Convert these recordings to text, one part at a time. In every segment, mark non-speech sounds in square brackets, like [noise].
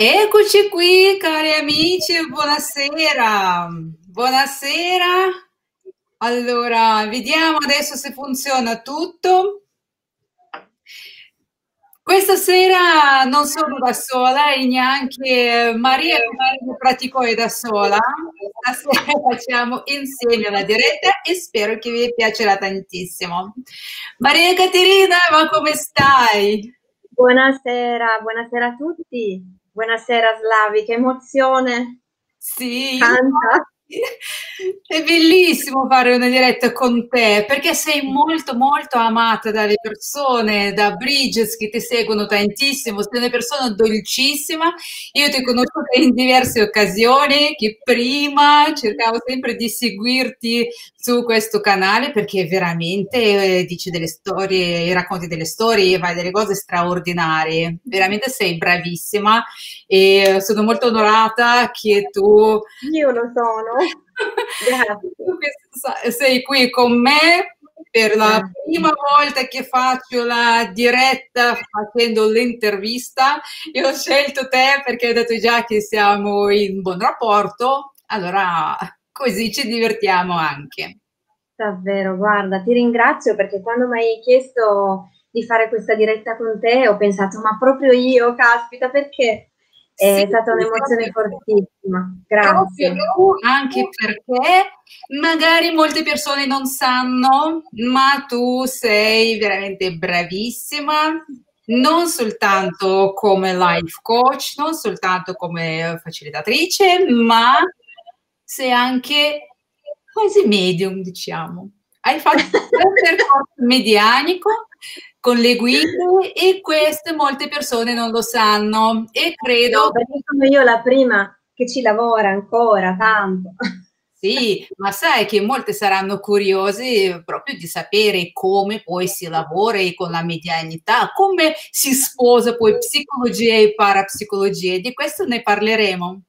Eccoci qui, cari amici, buonasera. Buonasera. Allora, vediamo adesso se funziona tutto. Questa sera non sono da sola e neanche Maria che pratico è da sola. Stasera [laughs] facciamo insieme la diretta e spero che vi piacerà tantissimo. Maria Caterina, ma come stai? Buonasera, buonasera a tutti. Buonasera Slavi, che emozione! Sì, Tanta. È bellissimo fare una diretta con te perché sei molto molto amata dalle persone, da Bridges che ti seguono tantissimo, sei una persona dolcissima. Io ti ho conosciuta [laughs] in diverse occasioni che prima cercavo sempre di seguirti su questo canale perché veramente eh, dici delle storie, racconti delle storie, fai delle cose straordinarie. Veramente sei bravissima e sono molto onorata che tu... Io lo sono sei qui con me per la prima volta che faccio la diretta facendo l'intervista. Io ho scelto te perché ho detto già che siamo in buon rapporto, allora così ci divertiamo anche. Davvero, guarda, ti ringrazio perché quando mi hai chiesto di fare questa diretta con te ho pensato, ma proprio io, caspita, perché è sì, stata un'emozione fortissima. Grazie. Anche perché magari molte persone non sanno, ma tu sei veramente bravissima, non soltanto come life coach, non soltanto come facilitatrice, ma sei anche quasi medium, diciamo. Hai fatto un [laughs] percorso medianico con le guide e queste molte persone non lo sanno e credo... No, sono io la prima che ci lavora ancora tanto. Sì, ma sai che molte saranno curiose proprio di sapere come poi si lavora con la medianità, come si sposa poi psicologia e parapsicologia. Di questo ne parleremo.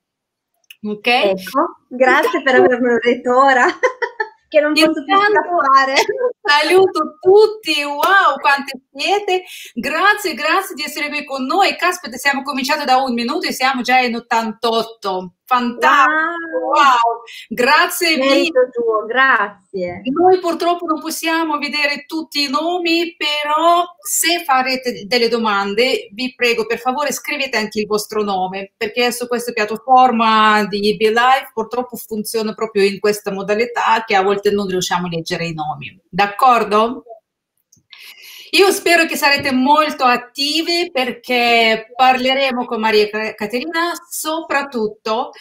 Ok? Ecco, grazie per avermelo detto ora. [laughs] che non posso più scappare. [laughs] Saluto tutti, wow, quante siete. Grazie, grazie di essere qui con noi. Caspita, siamo cominciati da un minuto e siamo già in 88 fantastico, wow, wow. grazie mille. tuo, grazie. Noi purtroppo non possiamo vedere tutti i nomi, però se farete delle domande, vi prego per favore scrivete anche il vostro nome, perché su questa piattaforma di Be Live purtroppo funziona proprio in questa modalità che a volte non riusciamo a leggere i nomi. D'accordo? Io spero che sarete molto attivi perché parleremo con Maria Caterina soprattutto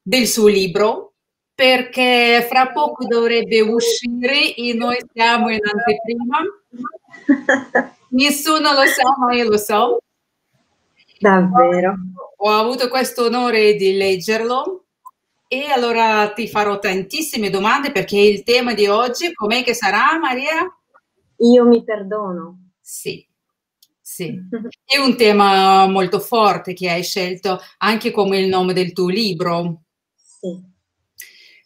del suo libro perché fra poco dovrebbe uscire e noi siamo in anteprima. [laughs] Nessuno lo sa, ma io lo so. Davvero. Ho avuto questo onore di leggerlo e allora ti farò tantissime domande perché il tema di oggi, com'è che sarà Maria? Io mi perdono. Sì, sì. [laughs] È un tema molto forte che hai scelto anche come il nome del tuo libro. Sì.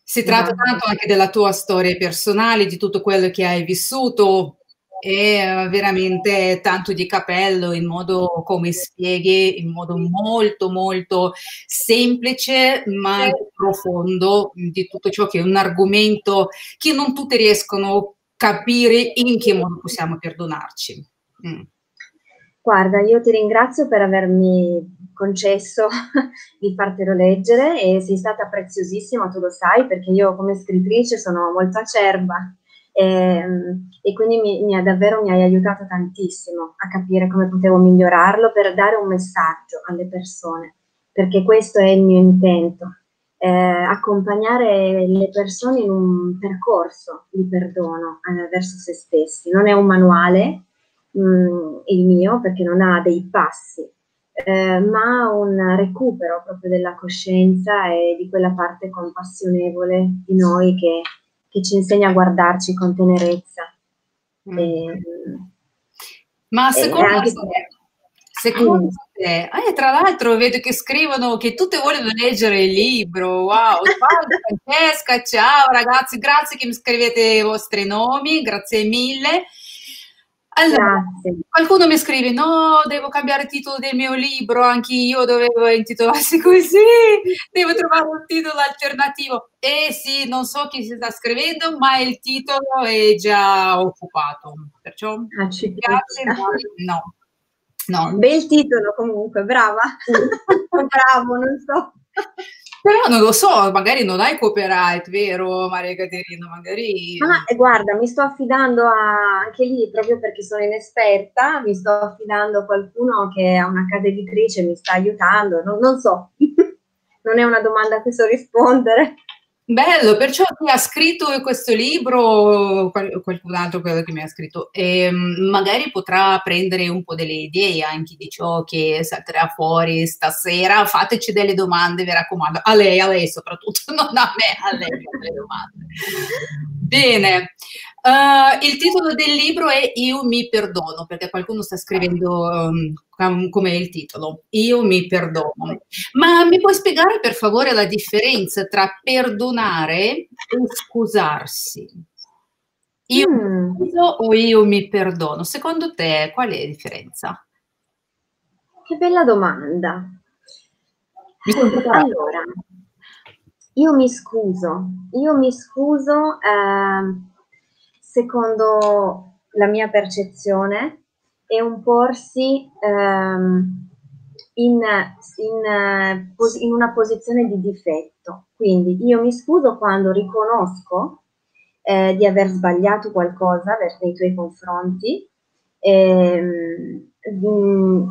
Si tratta esatto. tanto anche della tua storia personale, di tutto quello che hai vissuto e veramente tanto di capello in modo come spieghi, in modo molto molto semplice ma profondo di tutto ciò che è un argomento che non tutti riescono capire in che modo possiamo perdonarci. Mm. Guarda, io ti ringrazio per avermi concesso [laughs] di fartelo leggere e sei stata preziosissima, tu lo sai, perché io come scrittrice sono molto acerba e, ehm, e quindi mi, mi davvero mi hai aiutato tantissimo a capire come potevo migliorarlo per dare un messaggio alle persone, perché questo è il mio intento, eh, accompagnare le persone in un percorso di perdono eh, verso se stessi. Non è un manuale mh, mm, il mio perché non ha dei passi, eh, ma un recupero proprio della coscienza e di quella parte compassionevole di noi che, che ci insegna a guardarci con tenerezza. Mm. E, ma secondo te, secondo te eh, tra l'altro vedo che scrivono che tutte vogliono leggere il libro, wow, [laughs] Francesca, ciao ragazzi, grazie che mi scrivete i vostri nomi, grazie mille. Allora, Grazie. qualcuno mi scrive: No, devo cambiare il titolo del mio libro, anche io dovevo intitolarsi così, devo trovare un titolo alternativo. Eh sì, non so chi si sta scrivendo, ma il titolo è già occupato. Perciò ah, piace, no. No. Bel titolo comunque, brava. [laughs] Bravo, non so. Però non lo so, magari non hai copyright, vero Maria Caterina? Magari... Ah, e guarda, mi sto affidando a, anche lì, proprio perché sono inesperta, mi sto affidando a qualcuno che è una casa editrice, mi sta aiutando, non, non so, [laughs] non è una domanda a cui so rispondere. Bello, perciò chi ha scritto questo libro, qualcun altro quello che mi ha scritto, eh, magari potrà prendere un po' delle idee anche di ciò che salterà fuori stasera. Fateci delle domande, vi raccomando, a lei, a lei soprattutto, [laughs] non a me, a lei delle domande. Bene, Uh, il titolo del libro è Io mi perdono, perché qualcuno sta scrivendo um, come il titolo, Io mi perdono. Ma mi puoi spiegare per favore la differenza tra perdonare e scusarsi? Io mm. mi scuso o io mi perdono? Secondo te qual è la differenza? Che bella domanda. Allora, io mi scuso, io mi scuso. Eh, secondo la mia percezione, è un porsi ehm, in, in, in, una posizione di difetto. Quindi io mi scuso quando riconosco eh, di aver sbagliato qualcosa nei tuoi confronti ehm, mm,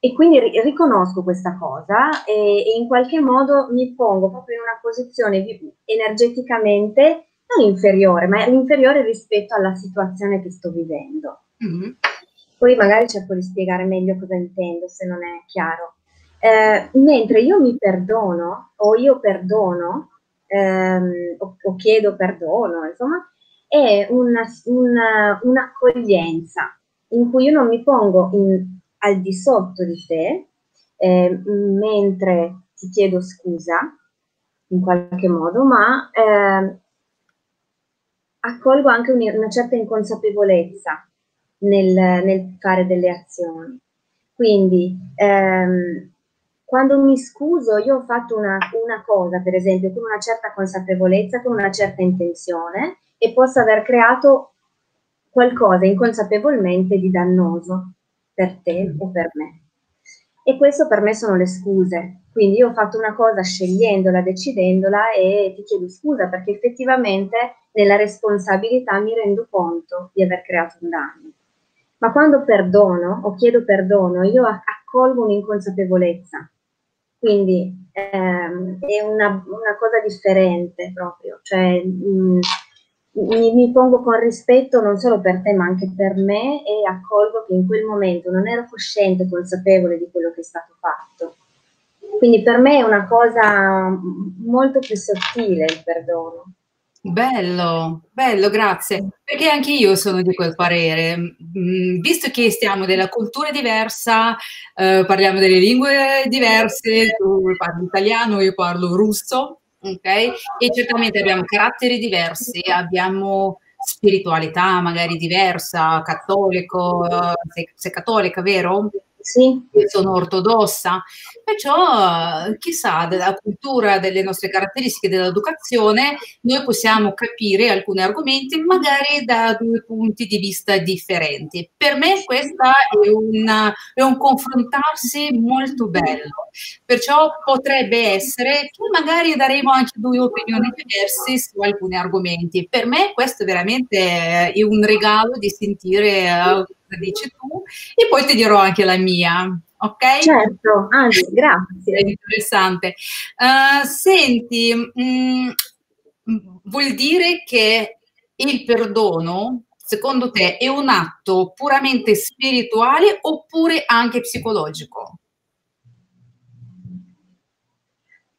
e quindi riconosco questa cosa e, e, in qualche modo mi pongo proprio in una posizione energeticamente non inferiore, ma inferiore rispetto alla situazione che sto vivendo. Mm-hmm. Poi magari cerco di spiegare meglio cosa intendo se non è chiaro. Eh, mentre io mi perdono o io perdono ehm, o, o, chiedo perdono, insomma, è una, una, un'accoglienza in cui io non mi pongo in, al di sotto di te eh, mentre ti chiedo scusa in qualche modo, ma eh, accolgo anche una certa inconsapevolezza nel, nel fare delle azioni. Quindi, ehm, quando mi scuso, io ho fatto una, una, cosa, per esempio, con una certa consapevolezza, con una certa intenzione, e posso aver creato qualcosa inconsapevolmente di dannoso per te o per me. E questo per me sono le scuse. Quindi io ho fatto una cosa scegliendola, decidendola e ti chiedo scusa perché effettivamente nella responsabilità mi rendo conto di aver creato un danno. Ma quando perdono o chiedo perdono, io accolgo un'inconsapevolezza. Quindi ehm, è una, una, cosa differente proprio, cioè mh, mi, mi, pongo con rispetto non solo per te ma anche per me e accolgo che in quel momento non ero cosciente, consapevole di quello che è stato fatto. Quindi per me è una cosa molto più sottile il perdono. Bello, bello, grazie. Perché anche io sono di quel parere. Mm, visto che stiamo della cultura diversa, eh, parliamo delle lingue diverse, tu parli italiano, io parlo russo, ok? E certamente abbiamo caratteri diversi, abbiamo spiritualità magari diversa, cattolico, eh, sei, sei cattolica, vero? Sì. Io sono ortodossa, perciò chissà della cultura, delle nostre caratteristiche dell'educazione, noi possiamo capire alcuni argomenti magari da due punti di vista differenti. Per me questo è, è un confrontarsi molto bello, perciò potrebbe essere che magari daremo anche due opinioni diverse su alcuni argomenti. Per me questo veramente è un regalo di sentire uh, dici tu e poi ti dirò anche la mia. Ok? Certo, anzi, grazie. È interessante. Uh, senti, mh, mm, vuol dire che il perdono, secondo te, è un atto puramente spirituale oppure anche psicologico?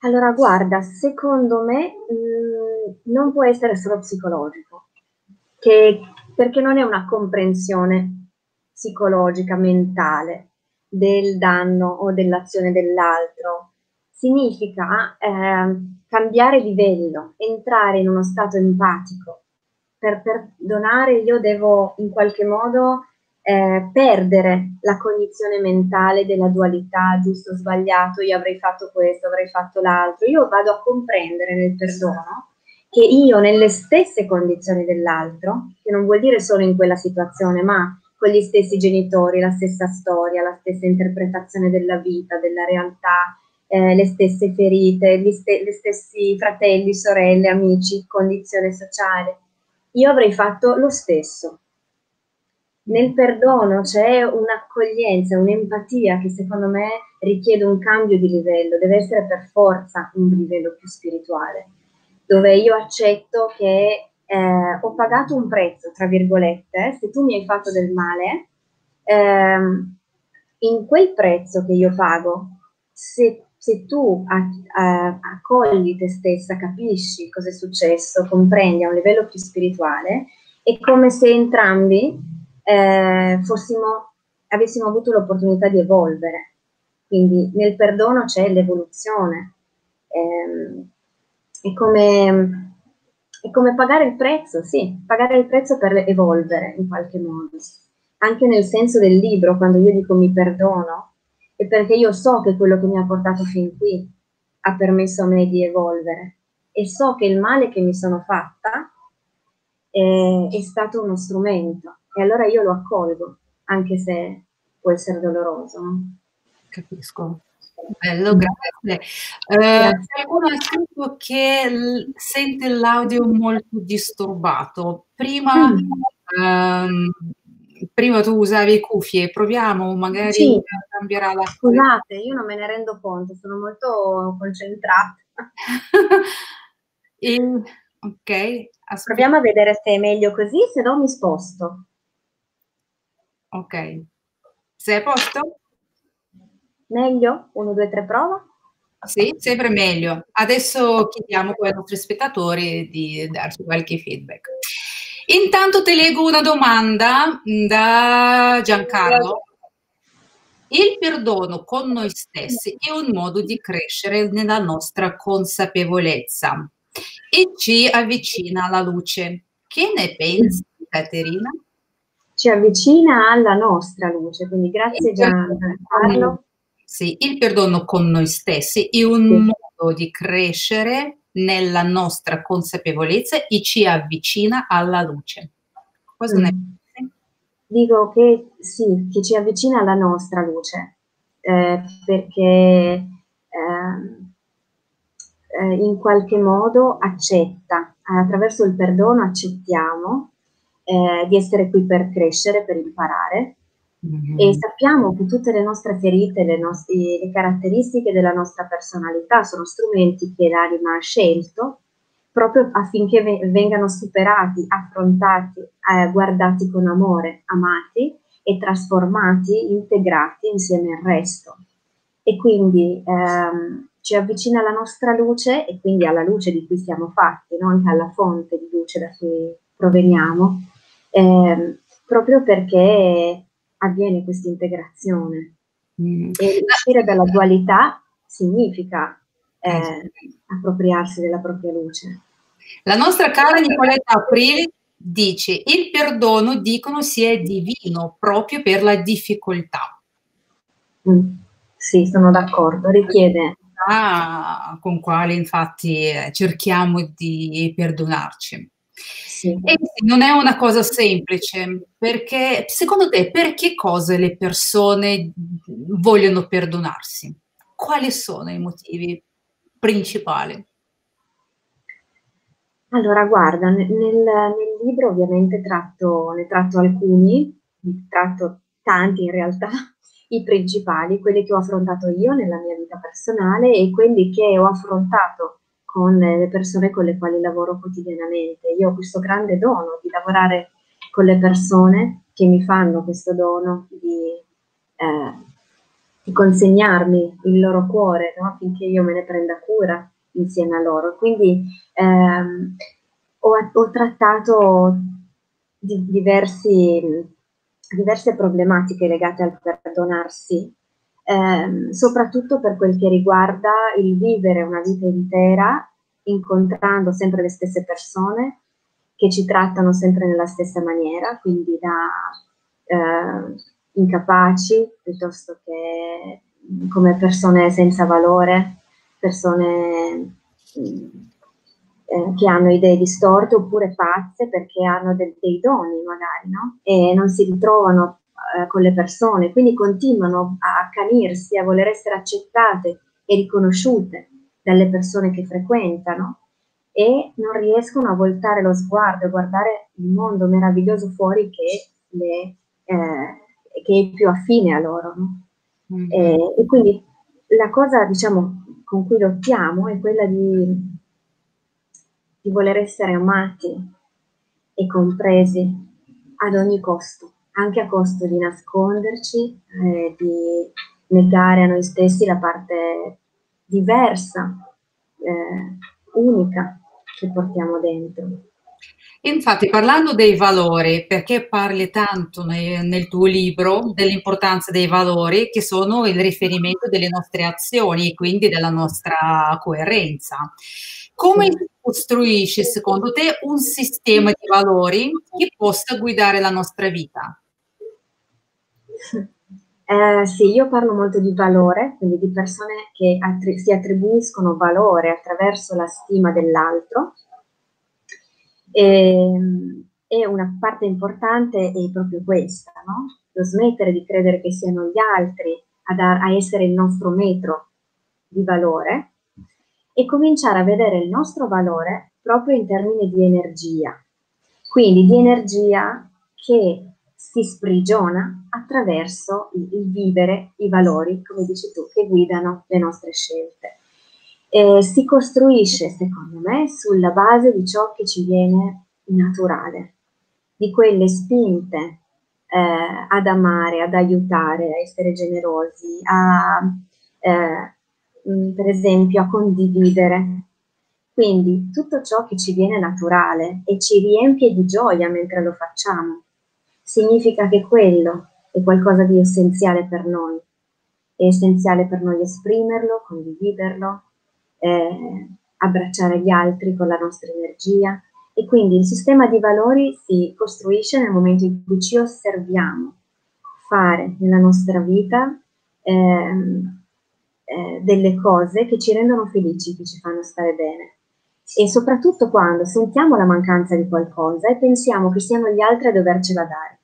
Allora, guarda, secondo me mh, non può essere solo psicologico, che, perché non è una comprensione psicologica, mentale del danno o dell'azione dell'altro. Significa eh, cambiare livello, entrare in uno stato empatico. Per perdonare io devo in qualche modo eh, perdere la cognizione mentale della dualità, giusto o sbagliato, io avrei fatto questo, avrei fatto l'altro. Io vado a comprendere nel perdono che io nelle stesse condizioni dell'altro, che non vuol dire solo in quella situazione, ma con gli stessi genitori, la stessa storia, la stessa interpretazione della vita, della realtà, eh, le stesse ferite, gli, st- gli stessi fratelli, sorelle, amici, condizione sociale. Io avrei fatto lo stesso. Nel perdono c'è un'accoglienza, un'empatia che secondo me richiede un cambio di livello, deve essere per forza un livello più spirituale, dove io accetto che eh, ho pagato un prezzo, tra virgolette, se tu mi hai fatto del male, ehm, in quel prezzo che io pago, se, se tu a, a, accogli te stessa, capisci cosa è successo, comprendi a un livello più spirituale, è come se entrambi eh, fossimo, avessimo avuto l'opportunità di evolvere. Quindi nel perdono c'è l'evoluzione. Eh, è come è come pagare il prezzo, sì, pagare il prezzo per evolvere in qualche modo. Anche nel senso del libro, quando io dico mi perdono, è perché io so che quello che mi ha portato fin qui ha permesso a me di evolvere e so che il male che mi sono fatta è, è stato uno strumento e allora io lo accolgo, anche se può essere doloroso. Capisco. Bello, grazie. Eh, qualcuno ha scritto che l- sente l'audio molto disturbato. Prima, mm. ehm, prima tu usavi cuffie, proviamo, magari sì. cambierà la... Scusate, io non me ne rendo conto, sono molto concentrata. [laughs] e, ok. Aspetta. Proviamo a vedere se è meglio così, se no mi sposto. Ok. Sei a posto? Meglio? 1, 2, 3, prova? Sì, sempre meglio. Adesso chiediamo ai nostri spettatori di darci qualche feedback. Intanto ti leggo una domanda da Giancarlo. Il perdono con noi stessi è un modo di crescere nella nostra consapevolezza e ci avvicina alla luce. Che ne pensi, Caterina? Ci avvicina alla nostra luce, quindi grazie Giancarlo. Sì, il perdono con noi stessi è un sì. modo di crescere nella nostra consapevolezza e ci avvicina alla luce. Cosa mm. ne pensi? Dico che sì, che ci avvicina alla nostra luce, eh, perché eh, eh, in qualche modo accetta, attraverso il perdono accettiamo eh, di essere qui per crescere, per imparare Mm-hmm. E sappiamo che tutte le nostre ferite, le, nostre, le caratteristiche della nostra personalità sono strumenti che l'anima ha scelto proprio affinché vengano superati, affrontati, eh, guardati con amore, amati e trasformati, integrati insieme al resto. E quindi ehm, ci avvicina alla nostra luce e quindi alla luce di cui siamo fatti, no? anche alla fonte di luce da cui proveniamo, eh, proprio perché avviene questa integrazione. Mm. E uscire dalla dualità significa eh, eh appropriarsi della propria luce. La nostra cara Nicoletta Aprili dice il perdono dicono sia divino proprio per la difficoltà. Mm. Sì, sono d'accordo, richiede ah, con quale infatti eh, cerchiamo di perdonarci. Sì. E non è una cosa semplice, perché secondo te per che cosa le persone vogliono perdonarsi? Quali sono i motivi principali? Allora, guarda, nel, nel libro ovviamente tratto, ne tratto alcuni, tratto tanti in realtà, [laughs] i principali, quelli che ho affrontato io nella mia vita personale e quelli che ho affrontato con le persone con le quali lavoro quotidianamente. Io ho questo grande dono di lavorare con le persone che mi fanno questo dono di, eh, di consegnarmi il loro cuore no? affinché io me ne prenda cura insieme a loro. Quindi ehm, ho, ho, trattato di diversi, diverse problematiche legate al perdonarsi ehm, soprattutto per quel che riguarda il vivere una vita intera incontrando sempre le stesse persone che ci trattano sempre nella stessa maniera, quindi da, eh, incapaci piuttosto che come persone senza valore, persone eh, che hanno idee distorte oppure pazze perché hanno de- dei doni magari, no? E non si ritrovano eh, con le persone, quindi continuano a accanirsi, a voler essere accettate e riconosciute dalle persone che frequentano e non riescono a voltare lo sguardo e guardare il mondo meraviglioso fuori che, le, eh, che è più affine a loro. No? Mm-hmm. E, e, quindi la cosa diciamo, con cui lottiamo è quella di, di voler essere amati e compresi ad ogni costo, anche a costo di nasconderci, eh, di negare a noi stessi la parte diversa, eh, unica che portiamo dentro. Infatti, parlando dei valori, perché parli tanto nel, nel, tuo libro dell'importanza dei valori che sono il riferimento delle nostre azioni e quindi della nostra coerenza. Come costruisci, secondo te, un sistema di valori che possa guidare la nostra vita? Eh, sì, io parlo molto di valore, quindi di persone che attri- si attribuiscono valore attraverso la stima dell'altro. E, ehm, e una parte importante è proprio questa, no? Lo smettere di credere che siano gli altri a, dar- a essere il nostro metro di valore e cominciare a vedere il nostro valore proprio in termini di energia. Quindi di energia che si sprigiona attraverso il, vivere i valori, come dici tu, che guidano le nostre scelte. E si costruisce, secondo me, sulla base di ciò che ci viene naturale, di quelle spinte eh, ad amare, ad aiutare, a essere generosi, a, eh, mm, per esempio, a condividere. Quindi tutto ciò che ci viene naturale e ci riempie di gioia mentre lo facciamo significa che quello è qualcosa di essenziale per noi. È essenziale per noi esprimerlo, condividerlo, eh, abbracciare gli altri con la nostra energia. E quindi il sistema di valori si costruisce nel momento in cui ci osserviamo fare nella nostra vita eh, eh, delle cose che ci rendono felici, che ci fanno stare bene e soprattutto quando sentiamo la mancanza di qualcosa e pensiamo che siano gli altri a dovercela dare.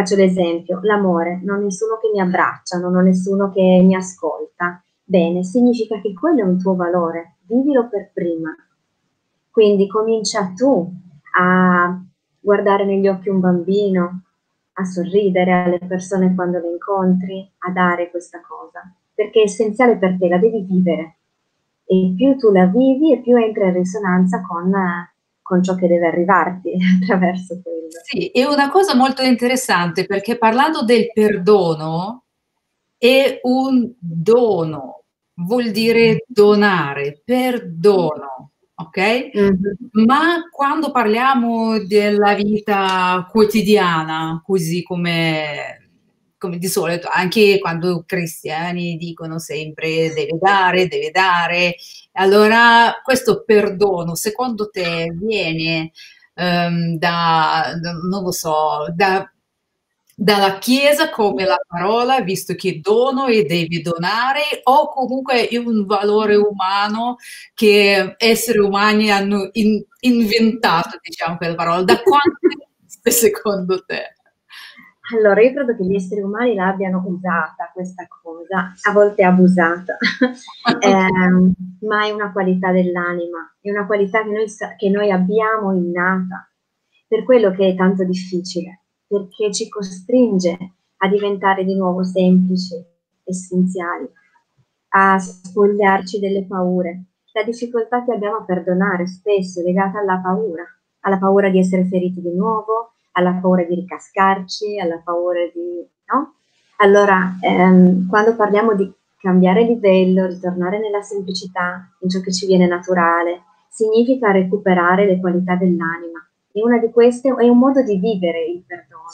Faccio l'esempio, l'amore, non ho nessuno che mi abbraccia, non ho nessuno che mi ascolta. Bene, significa che quello è un tuo valore, vivilo per prima. Quindi comincia tu a guardare negli occhi un bambino, a sorridere alle persone quando le incontri, a dare questa cosa, perché è essenziale per te, la devi vivere e più tu la vivi e più entra in risonanza con, con ciò che deve arrivarti [laughs] attraverso quello. Sì, è una cosa molto interessante perché parlando del perdono è un dono, vuol dire donare, perdono, ok? Mm-hmm. Ma quando parliamo della vita quotidiana, così come come di solito, anche quando cristiani dicono sempre deve dare, deve dare, allora questo perdono secondo te viene um, da, da, non lo so, da, dalla Chiesa come la parola, visto che dono e devi donare, o comunque è un valore umano che esseri umani hanno in, inventato, diciamo, quella parola. Da quanto [laughs] secondo te? Allora, io credo che gli esseri umani l'abbiano usata questa cosa, a volte abusata, [laughs] eh, ma è una qualità dell'anima, è una qualità che noi, che noi abbiamo innata, per quello che è tanto difficile, perché ci costringe a diventare di nuovo semplici, essenziali, a spogliarci delle paure. La difficoltà che abbiamo a perdonare spesso è legata alla paura, alla paura di essere feriti di nuovo, alla paura di ricascarci, alla paura di... no? Allora, ehm, quando parliamo di cambiare livello, ritornare nella semplicità, in ciò che ci viene naturale, significa recuperare le qualità dell'anima. E una di queste è un modo di vivere il perdono,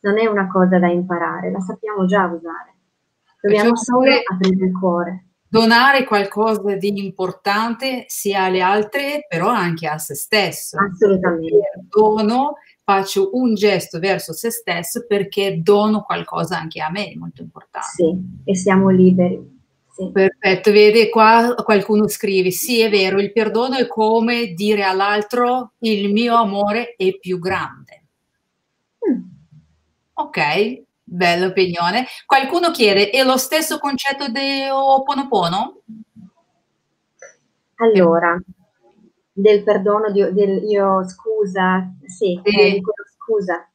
non è una cosa da imparare, la sappiamo già usare. Dobbiamo cioè, solo aprire il cuore. Donare qualcosa di importante sia alle altre, però anche a se stesso. Assolutamente. Il perdono faccio un gesto verso se stesso perché dono qualcosa anche a me, molto importante. Sì, e siamo liberi. Sì. Perfetto, vede qua qualcuno scrive, sì è vero, il perdono è come dire all'altro il mio amore è più grande. Mm. Ok, bella opinione. Qualcuno chiede, è lo stesso concetto di Oponopono? Allora, del perdono, di, del io scusa, sì, sì. Eh, scusa.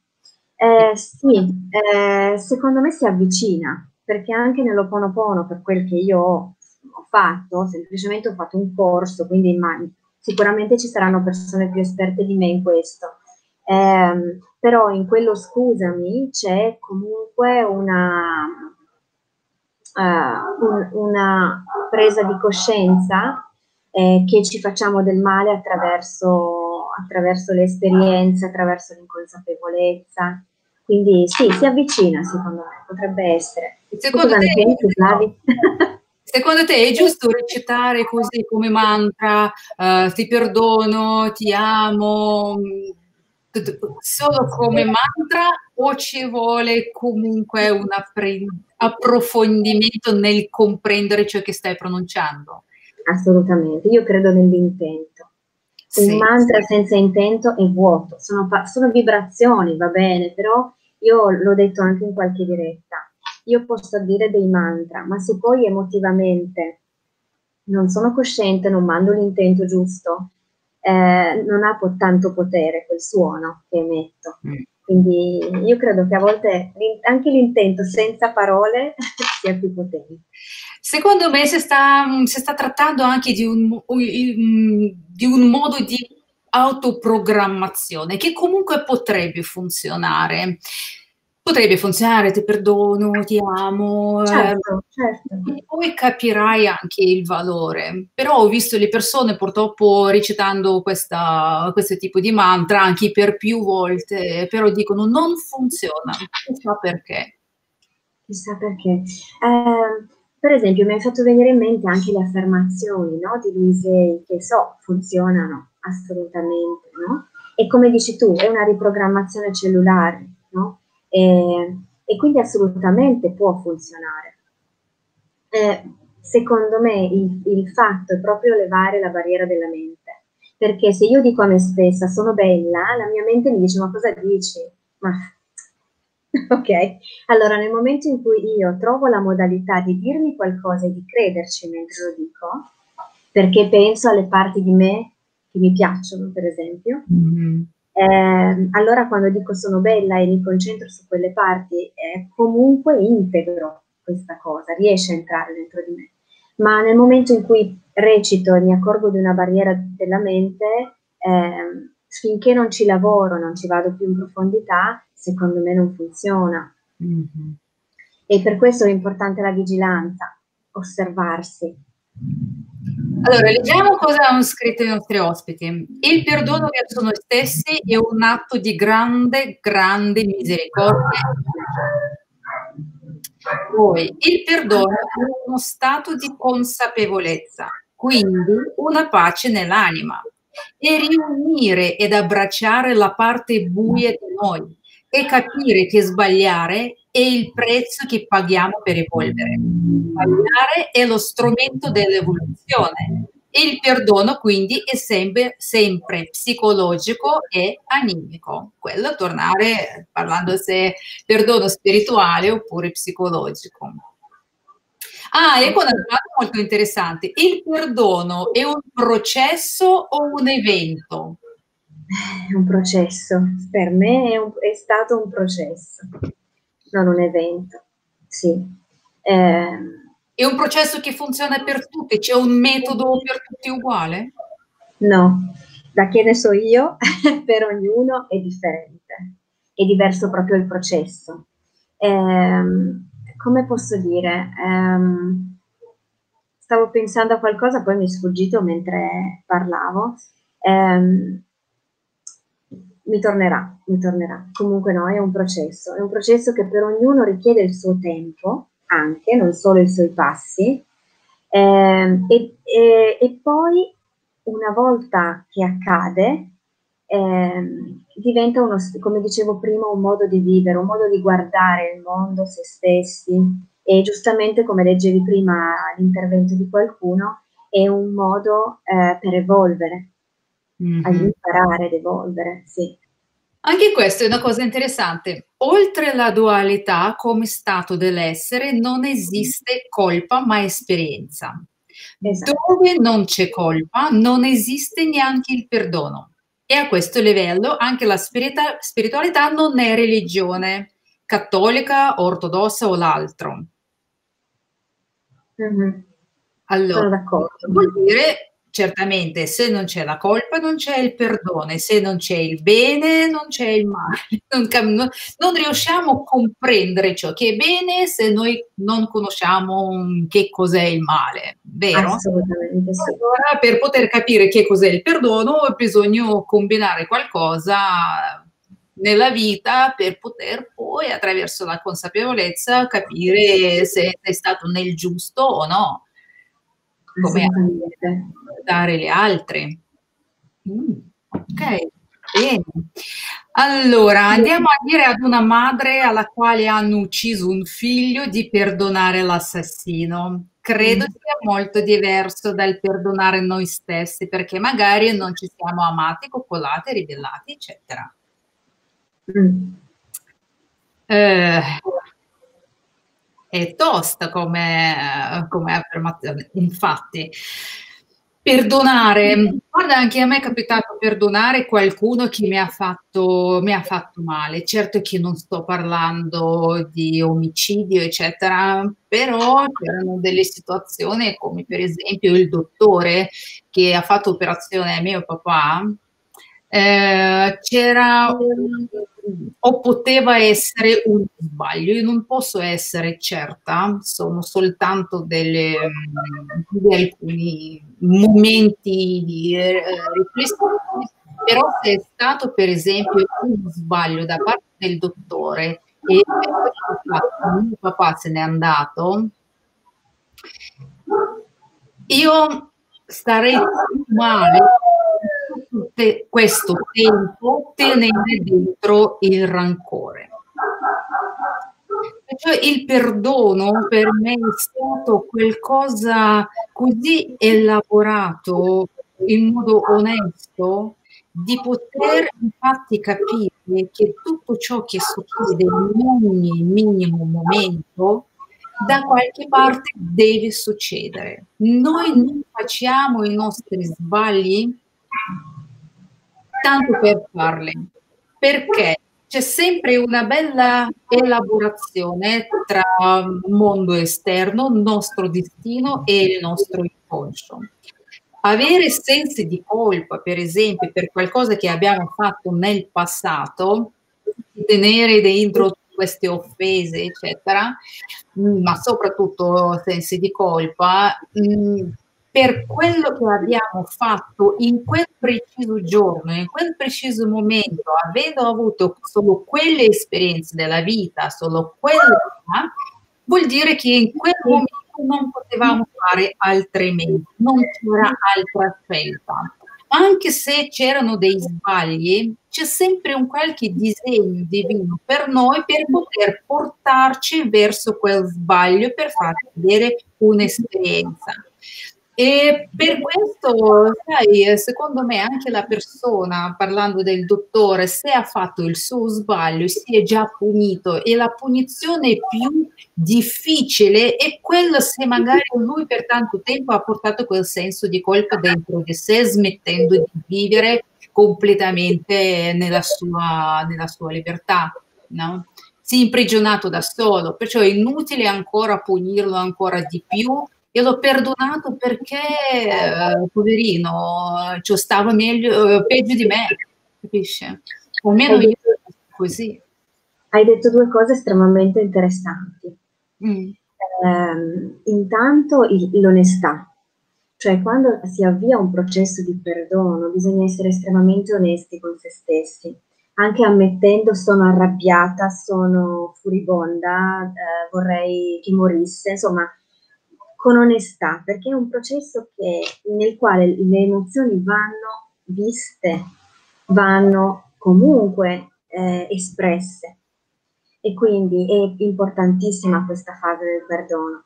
Eh, sì, eh, secondo me si avvicina, perché anche nell'Oponopono, per quel che io ho, fatto, semplicemente ho fatto un corso, quindi immagino, sicuramente ci saranno persone più esperte di me in questo. Eh, però in quello scusami c'è comunque una, uh, un, una presa di coscienza eh, che ci facciamo del male attraverso, attraverso le esperienze, attraverso l'inconsapevolezza. Quindi sì, si avvicina secondo me, potrebbe essere. Secondo te, pensi, [laughs] secondo te, è giusto recitare così come mantra, uh, ti perdono, ti amo, solo come mantra o ci vuole comunque un approfondimento nel comprendere ciò che stai pronunciando? Assolutamente, io credo nell'intento. Un sì, mantra sì. senza intento è vuoto, sono, sono, vibrazioni, va bene, però io l'ho detto anche in qualche diretta, io posso dire dei mantra, ma se poi emotivamente non sono cosciente, non mando l'intento giusto, eh, non ha po- tanto potere quel suono che emetto. Mm. Quindi io credo che a volte anche l'intento senza parole [laughs] sia più potente. Secondo me si sta, si sta trattando anche di un, di un modo di autoprogrammazione che comunque potrebbe funzionare potrebbe funzionare, ti perdono, ti amo, certo, eh, certo. e poi capirai anche il valore. Però ho visto le persone purtroppo recitando questa, questo tipo di mantra anche per più volte, però dicono non funziona, chissà perché. Chissà perché. Eh, per esempio mi hai fatto venire in mente anche le affermazioni no, di Luisei che so funzionano assolutamente, no? E come dici tu, è una riprogrammazione cellulare, no? E, e quindi assolutamente può funzionare. Eh, secondo me il, il fatto è proprio levare la barriera della mente, perché se io dico a me stessa sono bella, la mia mente mi dice ma cosa dici? Ma [laughs] ok, allora nel momento in cui io trovo la modalità di dirmi qualcosa e di crederci mentre lo dico, perché penso alle parti di me che mi piacciono, per esempio, mm-hmm. Eh, allora quando dico sono bella e mi concentro su quelle parti, è comunque integro questa cosa, riesce a entrare dentro di me. Ma nel momento in cui recito e mi accorgo di una barriera della mente, eh, finché non ci lavoro, non ci vado più in profondità, secondo me non funziona. Mm-hmm. E per questo è importante la vigilanza, osservarsi. Allora, leggiamo cosa hanno scritto i nostri ospiti. Il perdono verso noi stessi è un atto di grande, grande misericordia. Poi, il perdono è uno stato di consapevolezza, quindi una pace nell'anima. E riunire ed abbracciare la parte buia di noi e capire che sbagliare è il prezzo che paghiamo per evolvere. Sbagliare è lo strumento dell'evoluzione. Il perdono quindi è sempre, sempre psicologico e animico. Quello tornare parlando se perdono spirituale oppure psicologico. Ah, ecco una domanda molto interessante. Il perdono è un processo o un evento? È un processo, per me è, un, è stato un processo non un evento. Sì. Eh, è un processo che funziona per tutti? C'è un metodo per tutti uguale? No, da che ne so io, [laughs] per ognuno è differente, è diverso proprio il processo. Eh, come posso dire? Eh, stavo pensando a qualcosa, poi mi è sfuggito mentre parlavo. Eh, mi tornerà, mi tornerà. Comunque no, è un processo, è un processo che per ognuno richiede il suo tempo, anche, non solo i suoi passi, eh, e, e, e, poi una volta che accade, eh, diventa uno, come dicevo prima, un modo di vivere, un modo di guardare il mondo, se stessi. E giustamente come leggevi prima l'intervento di qualcuno, è un modo eh, per evolvere, mm-hmm. ad imparare ad evolvere, sì. Anche questo è una cosa interessante. Oltre alla dualità come stato dell'essere non esiste colpa ma esperienza. Esatto. Dove non c'è colpa non esiste neanche il perdono. E a questo livello anche la spirita- spiritualità non è religione cattolica, ortodossa o l'altro. Mm-hmm. Allora, vuol dire certamente se non c'è la colpa non c'è il perdono, se non c'è il bene non c'è il male. [laughs] Non, non, non, riusciamo a comprendere ciò che è bene se noi non conosciamo che cos'è il male, vero? Assolutamente sì. Allora, per poter capire che cos'è il perdono bisogna combinare qualcosa nella vita per poter poi attraverso la consapevolezza capire se è stato nel giusto o no come dare le altre. Mm, ok, bene. Allora, andiamo a dire ad una madre alla quale hanno ucciso un figlio di perdonare l'assassino. Credo mm. sia molto diverso dal perdonare noi stessi, perché magari non ci siamo amati, coccolati, ribellati, eccetera. Mm. Eh, è tosta come, come affermazione. Infatti, perdonare, guarda, anche a me è capitato perdonare qualcuno che mi ha fatto, mi ha fatto male. Certo che non sto parlando di omicidio, eccetera, però c'erano delle situazioni come per esempio il dottore che ha fatto operazione a mio papà. Eh, c'era un o poteva essere un sbaglio. Io non posso essere certa, sono soltanto delle, di alcuni momenti di eh, riflessione, però se è stato per esempio un sbaglio da parte del dottore e mio papà se n'è andato, io starei male te, questo tempo tenere dentro il rancore. Cioè, il perdono per me è stato qualcosa così elaborato in modo onesto di poter infatti capire che tutto ciò che succede in ogni minimo momento da qualche parte deve succedere. Noi non facciamo i nostri sbagli tanto per farle, perché c'è sempre una bella elaborazione tra mondo esterno, nostro destino e il nostro inconscio. Avere sensi di colpa, per esempio, per qualcosa che abbiamo fatto nel passato, tenere dentro queste offese, eccetera, ma soprattutto sensi di colpa, per quello che abbiamo fatto in quel preciso giorno, in quel preciso momento, avendo avuto solo quelle esperienze della vita, solo quella, vuol dire che in quel momento non potevamo fare altrimenti, non c'era altra scelta. Anche se c'erano dei sbagli, c'è sempre un qualche disegno divino per noi per poter portarci verso quel sbaglio per farci vedere un'esperienza. E per questo, sai, secondo me anche la persona, parlando del dottore, se ha fatto il suo sbaglio, si è già punito e la punizione più difficile è quella se magari lui per tanto tempo ha portato quel senso di colpa dentro di sé, smettendo di vivere completamente nella sua, nella sua libertà. No? Si è imprigionato da solo, perciò è inutile ancora punirlo ancora di più io l'ho perdonato perché, eh, poverino, cioè, stava meglio, eh, peggio di me, capisci? Almeno io così. Hai detto due cose estremamente interessanti. Mm. Eh, intanto il, l'onestà, cioè quando si avvia un processo di perdono bisogna essere estremamente onesti con se stessi, anche ammettendo sono arrabbiata, sono furibonda, eh, vorrei che morisse, insomma con onestà, perché è un processo che, nel quale le emozioni vanno viste, vanno comunque eh, espresse. E quindi è importantissima questa fase del perdono.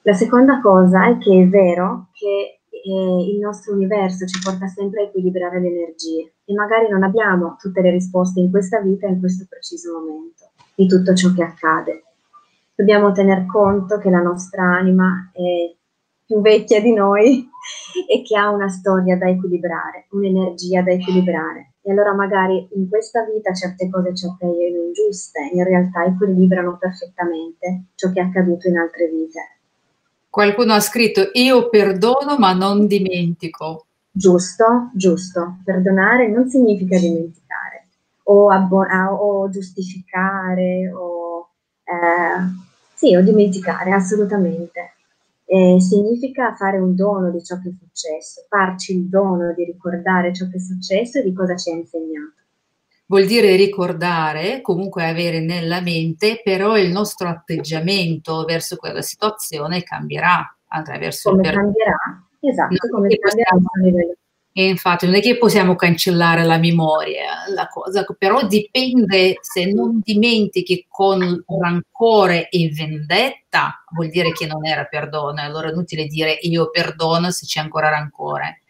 La seconda cosa è che è vero che eh, il nostro universo ci porta sempre a equilibrare le energie e magari non abbiamo tutte le risposte in questa vita, in questo preciso momento, di tutto ciò che accade. Dobbiamo tener conto che la nostra anima è più vecchia di noi [laughs] e che ha una storia da equilibrare, un'energia da equilibrare. E allora magari in questa vita certe cose ci appaiono ingiuste, in realtà equilibrano perfettamente ciò che è accaduto in altre vite. Qualcuno ha scritto io perdono ma non dimentico. Giusto, giusto. Perdonare non significa dimenticare o, abbon- o giustificare o, eh, sì, o dimenticare, assolutamente. Eh, significa fare un dono di ciò che è successo, farci il dono di ricordare ciò che è successo e di cosa ci ha insegnato vuol dire ricordare, comunque avere nella mente, però il nostro atteggiamento verso quella situazione cambierà attraverso come il cambierà, esatto, non come cambierà possiamo, e infatti non è che possiamo cancellare la memoria, la cosa, però dipende se non dimentichi con rancore e vendetta, vuol dire che non era perdono, allora è inutile dire io perdono se c'è ancora rancore.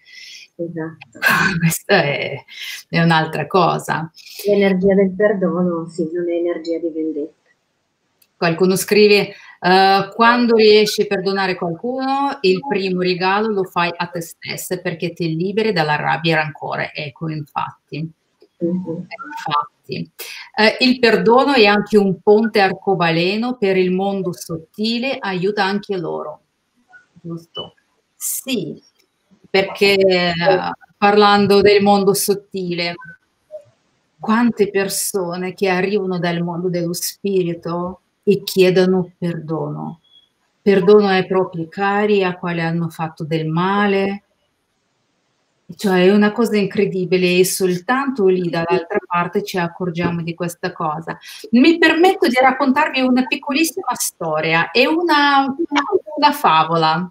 Esatto. Questa è, è un'altra cosa. L'energia del perdono, sì, non è energia di vendetta. Qualcuno scrive, uh, quando riesci a perdonare qualcuno, il primo regalo lo fai a te stessa perché ti liberi dalla rabbia e rancore. Ecco, infatti. Mm-hmm. infatti. Uh, il perdono è anche un ponte arcobaleno per il mondo sottile, aiuta anche loro. Giusto? Sì, perché parlando del mondo sottile, quante persone che arrivano dal mondo dello spirito e chiedono perdono, perdono ai propri cari a quali hanno fatto del male, cioè è una cosa incredibile e soltanto lì dall'altra parte ci accorgiamo di questa cosa. Mi permetto di raccontarvi una piccolissima storia, è una, una, una favola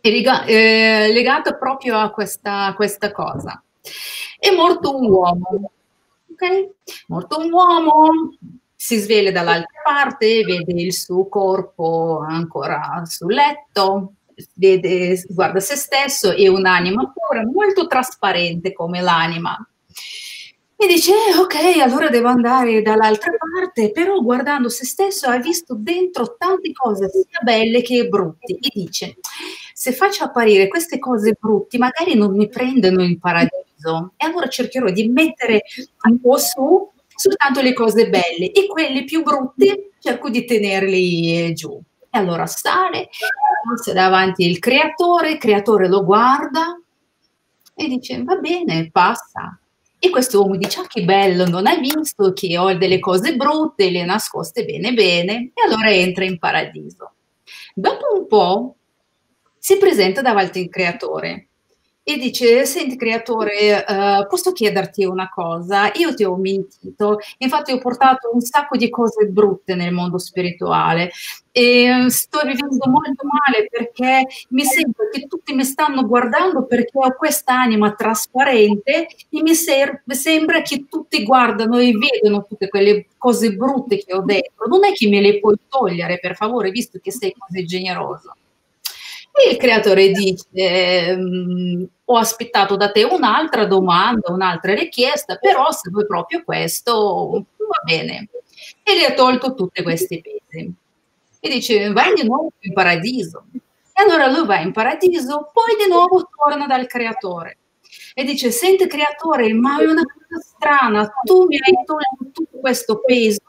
eh, legato proprio a questa, questa cosa. È morto un uomo, ok? Morto un uomo, si sveglia dall'altra parte, vede il suo corpo ancora sul letto, vede, guarda se stesso e un'anima pura, molto trasparente come l'anima. E dice, eh, ok, allora devo andare dall'altra parte, però guardando se stesso ha visto dentro tante cose, sia belle che brutte, e dice, se faccio apparire queste cose brutte, magari non mi prendono in paradiso e allora cercherò di mettere un po' su soltanto le cose belle e quelle più brutte cerco di tenerle giù. E allora sale, passa davanti il creatore, il creatore lo guarda e dice va bene, passa. E questo uomo dice, ah che bello, non hai visto che ho delle cose brutte, le nascoste bene bene, e allora entra in paradiso. Dopo un po' si presenta davanti al creatore e dice, senti creatore, uh, posso chiederti una cosa? Io ti ho mentito, infatti ho portato un sacco di cose brutte nel mondo spirituale e uh, sto vivendo molto male perché mi sembra che tutti mi stanno guardando perché ho questa anima trasparente e mi ser- sembra che tutti guardano e vedono tutte quelle cose brutte che ho detto. Non è che me le puoi togliere, per favore, visto che sei così generoso. E il creatore dice, ehm, ho aspettato da te un'altra domanda, un'altra richiesta, però se vuoi proprio questo, va bene. E le ha tolto tutte queste pesi. E dice, vai di nuovo in paradiso. E allora lui va in paradiso, poi di nuovo torna dal creatore. E dice, senti creatore, ma è una cosa strana, tu mi hai tolto tutto questo peso,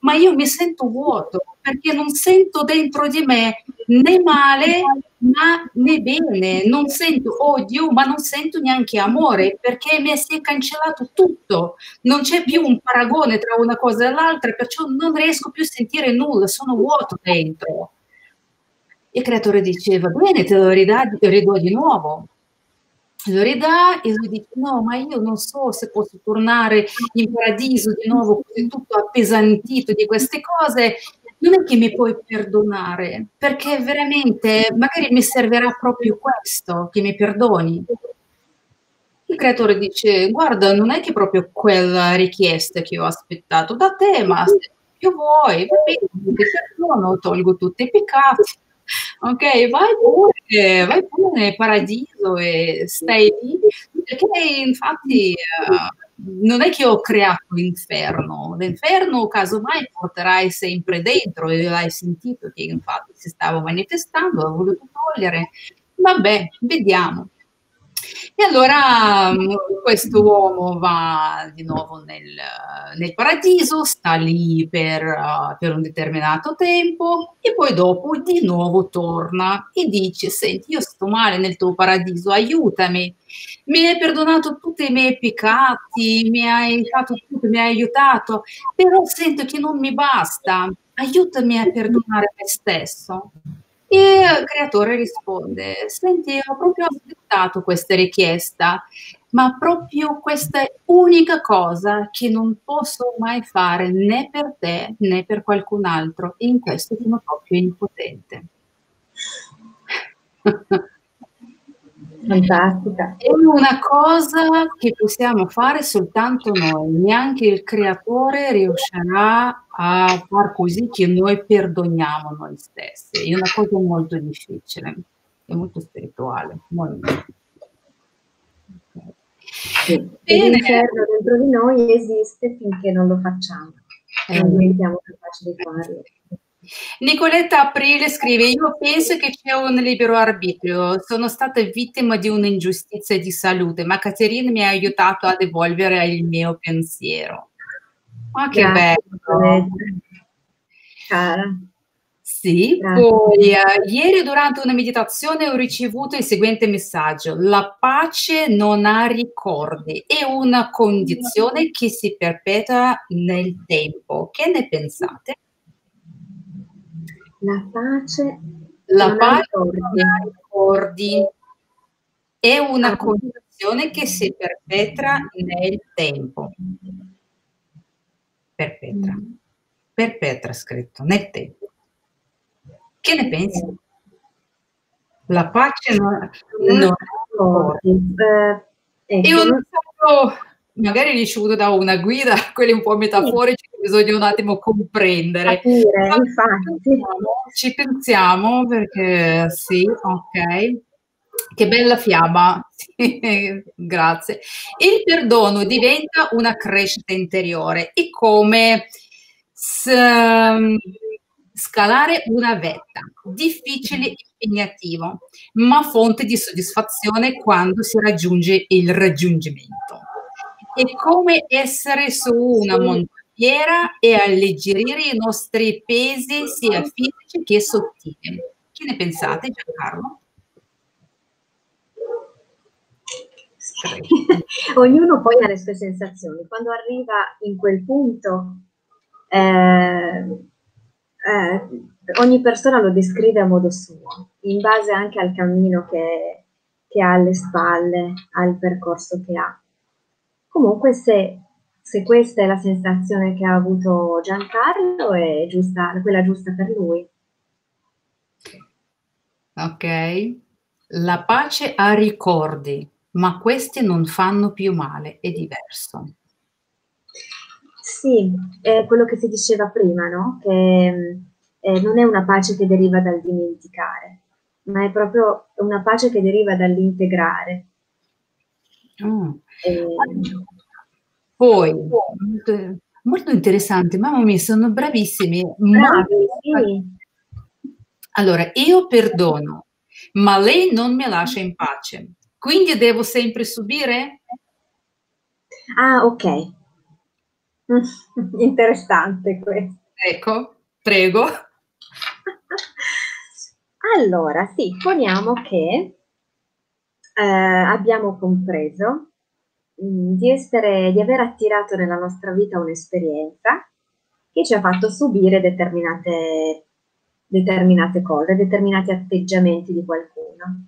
ma io mi sento vuoto, perché non sento dentro di me né male ma né bene, non sento odio, ma non sento neanche amore, perché mi si è cancellato tutto, non c'è più un paragone tra una cosa e l'altra, perciò non riesco più a sentire nulla, sono vuoto dentro. Il creatore dice, va bene, te lo ridò di nuovo. Lo ridà e lui dice, no, ma io non so se posso tornare in paradiso di nuovo, così tutto appesantito di queste cose, non è che mi puoi perdonare, perché veramente magari mi servirà proprio questo, che mi perdoni. Il creatore dice, guarda, non è che proprio quella richiesta che ho aspettato da te, ma se più vuoi, va bene, ti perdono, tolgo tutti i peccati. Ok, vai pure, vai pure nel paradiso e stai lì, perché infatti uh, non è che ho creato l'inferno, l'inferno casomai porterai sempre dentro e l'hai sentito che infatti si stava manifestando, l'ho voluto togliere, vabbè, vediamo. E allora mm, questo uomo va di nuovo nel, nel paradiso, sta lì per, uh, per, un determinato tempo e poi dopo di nuovo torna e dice, senti, io sto male nel tuo paradiso, aiutami, mi hai perdonato tutti i miei peccati, mi hai fatto tutto, mi hai aiutato, però sento che non mi basta, aiutami a perdonare me stesso. E il creatore risponde, senti, ho proprio aspettato questa richiesta, ma proprio questa è unica cosa che non posso mai fare né per te né per qualcun altro e in questo sono proprio impotente. [laughs] Fantastica. È una cosa che possiamo fare soltanto noi, neanche il creatore riuscirà a far così che noi perdoniamo noi stessi. È una cosa molto difficile, è molto spirituale. Molto. Sì. L'inferno dentro di noi esiste finché non lo facciamo, non diventiamo capaci di farlo. Nicoletta Aprile scrive: Io penso che c'è un libero arbitrio. Sono stata vittima di un'ingiustizia di salute, ma Caterina mi ha aiutato ad evolvere il mio pensiero. Ma che Grazie, bello! Cara. Sì, Grazie. poi uh, ieri durante una meditazione ho ricevuto il seguente messaggio: La pace non ha ricordi, è una condizione che si perpetua nel tempo. Che ne pensate? La pace La pace ha ricordi. È una ah. condizione che si perpetra nel tempo. Perpetra. Mm. Perpetra scritto nel tempo. Che ne pensi? La pace non, non ha ricordi. Eh, ecco. Io non so magari ricevuto da una guida, [laughs] quelli un po' metaforici bisogna un attimo comprendere. Capire, infatti. Ci pensiamo perché sì, ok. Che bella fiaba, [laughs] grazie. Il perdono diventa una crescita interiore e come scalare una vetta, difficile e impegnativo, ma fonte di soddisfazione quando si raggiunge il raggiungimento è come essere su una montagliera e alleggerire i nostri pesi sia fisici che sottili. Che ne pensate Giancarlo? [laughs] Ognuno poi ha le sue sensazioni. Quando arriva in quel punto, eh, eh, ogni persona lo descrive a modo suo, in base anche al cammino che, che ha alle spalle, al percorso che ha. Comunque se, se questa è la sensazione che ha avuto Giancarlo, è giusta, quella giusta per lui. Ok. La pace ha ricordi, ma questi non fanno più male, è diverso. Sì, è quello che si diceva prima, no? Che eh, non è una pace che deriva dal dimenticare, ma è proprio una pace che deriva dall'integrare. Mm. Eh, poi, molto, molto, interessante, mamma mia, sono bravissimi. Bravi, Allora, io perdono, ma lei non mi lascia in pace, quindi devo sempre subire? Ah, ok. [laughs] Interessante questo. Ecco, prego. Allora, sì, poniamo che eh, abbiamo compreso di, essere, di aver attirato nella nostra vita un'esperienza che ci ha fatto subire determinate, determinate cose, determinati atteggiamenti di qualcuno.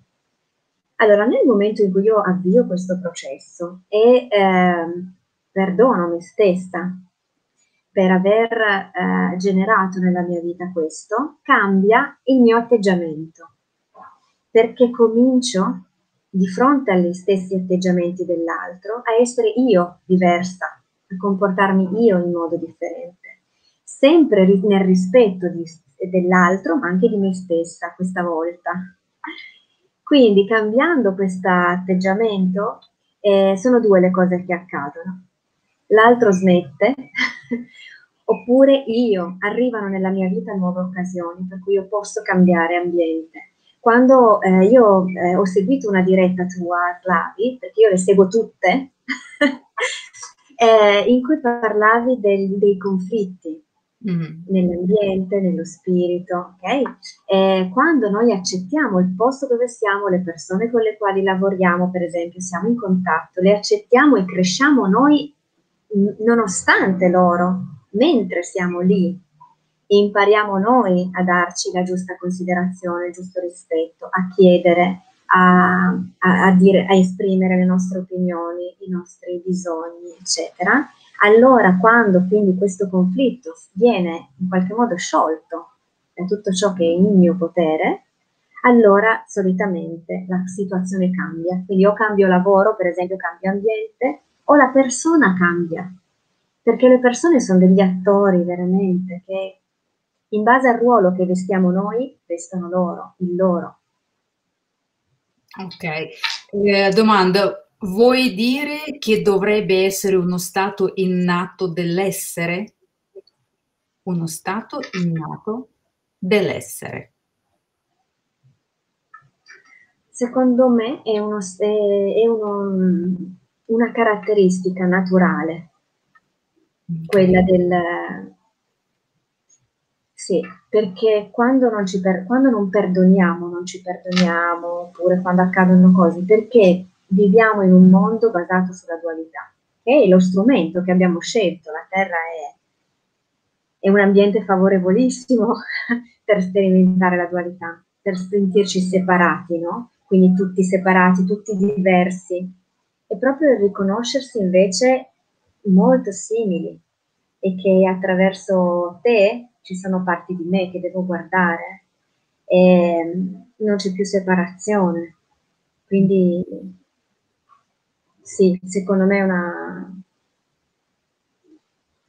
Allora, nel momento in cui io avvio questo processo e eh, perdono me stessa per aver eh, generato nella mia vita questo, cambia il mio atteggiamento, perché comincio di fronte agli stessi atteggiamenti dell'altro, a essere io diversa, a comportarmi io in modo differente, sempre nel rispetto di, dell'altro, ma anche di me stessa questa volta. Quindi cambiando questo atteggiamento, eh, sono due le cose che accadono. L'altro smette, [laughs] oppure io, arrivano nella mia vita nuove occasioni per cui io posso cambiare ambiente quando eh, io eh, ho seguito una diretta tua, Flavi, perché io le seguo tutte, [laughs] eh, in cui parlavi del, dei conflitti mm. nell'ambiente, nello spirito, ok? quando noi accettiamo il posto dove siamo, le persone con le quali lavoriamo, per esempio, siamo in contatto, le accettiamo e cresciamo noi nonostante loro, mentre siamo lì, impariamo noi a darci la giusta considerazione, il giusto rispetto, a chiedere, a, a, a, dire, a esprimere le nostre opinioni, i nostri bisogni, eccetera. Allora, quando quindi questo conflitto viene in qualche modo sciolto da tutto ciò che è in mio potere, allora solitamente la situazione cambia. Quindi o cambio lavoro, per esempio cambio ambiente, o la persona cambia. Perché le persone sono degli attori veramente che in base al ruolo che vestiamo noi, vestono loro, il loro. Ok, eh, domanda, vuoi dire che dovrebbe essere uno stato innato dell'essere? Uno stato innato dell'essere. Secondo me è, uno, è uno, una caratteristica naturale, quella del, sì, perché quando non, per, quando non perdoniamo, non ci perdoniamo, oppure quando accadono cose, perché viviamo in un mondo basato sulla dualità, che è lo strumento che abbiamo scelto, la Terra è, è un ambiente favorevolissimo [laughs] per sperimentare la dualità, per sentirci separati, no? Quindi tutti separati, tutti diversi. E proprio il riconoscersi invece molto simili e che attraverso te ci sono parti di me che devo guardare e non c'è più separazione. Quindi sì, secondo me è una...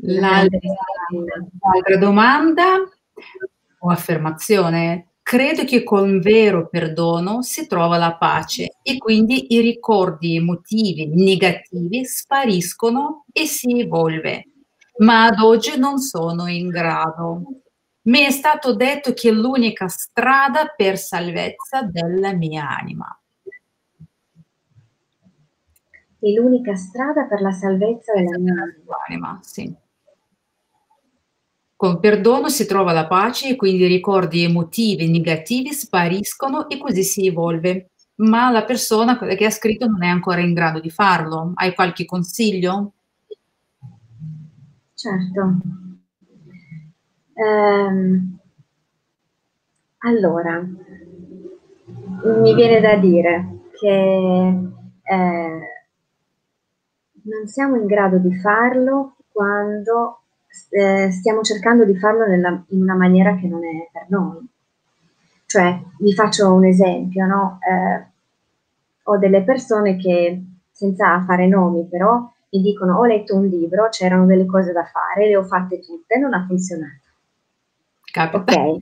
L'altra, domanda o affermazione credo che con vero perdono si trova la pace e quindi i ricordi emotivi negativi spariscono e si evolve ma ad oggi non sono in grado. Mi è stato detto che è l'unica strada per salvezza della mia anima. È l'unica strada per la salvezza della mia anima. Sì. Con perdono si trova la pace e quindi i ricordi emotivi negativi spariscono e così si evolve. Ma la persona che ha scritto non è ancora in grado di farlo. Hai qualche consiglio? Certo. Ehm, allora, mi viene da dire che eh, non siamo in grado di farlo quando eh, stiamo cercando di farlo nella, in una maniera che non è per noi. Cioè, vi faccio un esempio, no? Eh, ho delle persone che, senza fare nomi però, mi dicono ho letto un libro, c'erano delle cose da fare, le ho fatte tutte, non ha funzionato. Capita. Ok,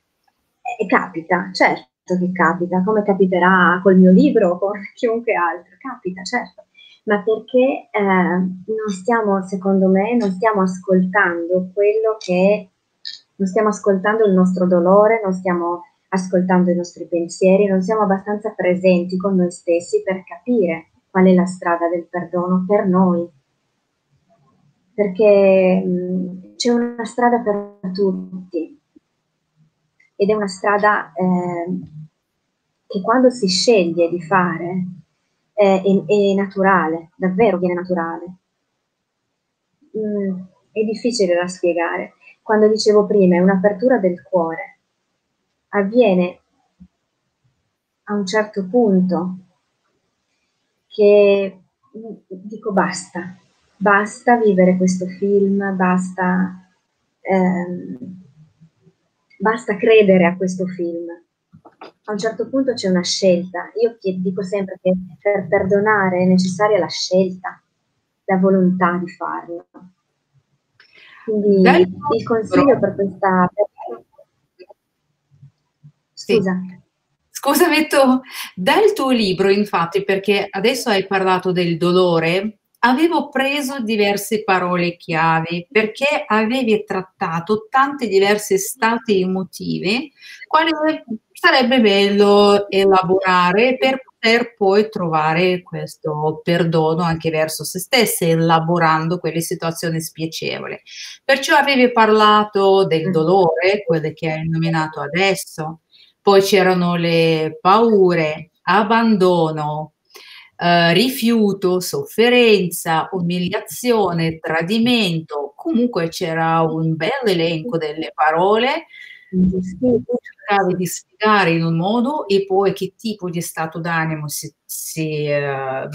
e capita, certo che capita, come capiterà col mio libro o con [laughs] chiunque altro, capita, certo, ma perché eh, non stiamo, secondo me, non stiamo ascoltando quello che, non stiamo ascoltando il nostro dolore, non stiamo ascoltando i nostri pensieri, non siamo abbastanza presenti con noi stessi per capire qual è la strada del perdono per noi perché c'è una strada per tutti ed è una strada eh, che quando si sceglie di fare eh, è, è, naturale, davvero viene naturale. Mm, è difficile da spiegare. Quando dicevo prima, è un'apertura del cuore. Avviene a un certo punto che dico basta, basta vivere questo film, basta, ehm, basta credere a questo film. a un certo punto c'è una scelta. Io dico sempre che per perdonare è necessaria la scelta, la volontà di farlo. Quindi Dai, il consiglio per questa... Scusa. Sì. Scusa, metto dal tuo libro, infatti, perché adesso hai parlato del dolore, avevo preso diverse parole chiave perché avevi trattato tanti diversi stati emotivi, quali sarebbe bello elaborare per poter poi trovare questo perdono anche verso se stesse, elaborando quelle situazioni spiacevoli. Perciò avevi parlato del mm. dolore, quelle che hai nominato adesso, poi c'erano le paure, abbandono, eh, rifiuto, sofferenza, umiliazione, tradimento, comunque c'era un bel elenco delle parole cercavi di spiegare in un modo e poi che tipo di stato d'animo si, si uh,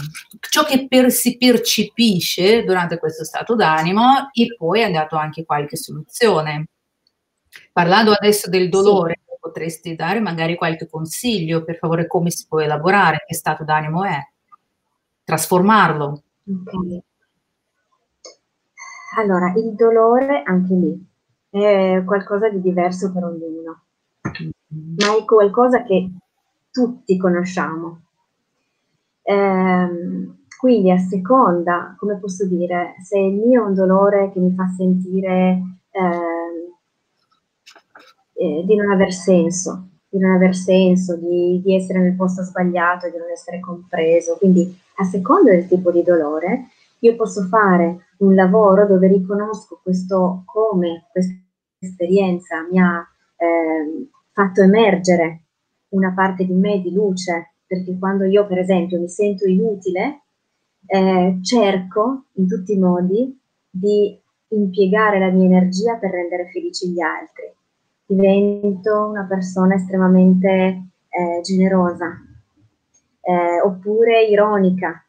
ciò che per, si percepisce durante questo stato d'animo e poi è andato anche qualche soluzione. Parlando adesso del dolore, sì. potresti dare magari qualche consiglio, per favore, come si può elaborare, che stato d'animo è? Trasformarlo. Okay. Allora, il dolore anche lì è qualcosa di diverso per ognuno, mm-hmm. ma è qualcosa che tutti conosciamo. Ehm, quindi a seconda, come posso dire, se il mio è un dolore che mi fa sentire eh, eh, di non aver senso, di non aver senso, di, di, essere nel posto sbagliato, di non essere compreso. Quindi, a seconda del tipo di dolore, io posso fare un lavoro dove riconosco questo come questa esperienza mi ha eh, fatto emergere una parte di me di luce, perché quando io, per esempio, mi sento inutile, eh, cerco in tutti i modi di impiegare la mia energia per rendere felici gli altri. Divento una persona estremamente eh, generosa, eh, oppure ironica,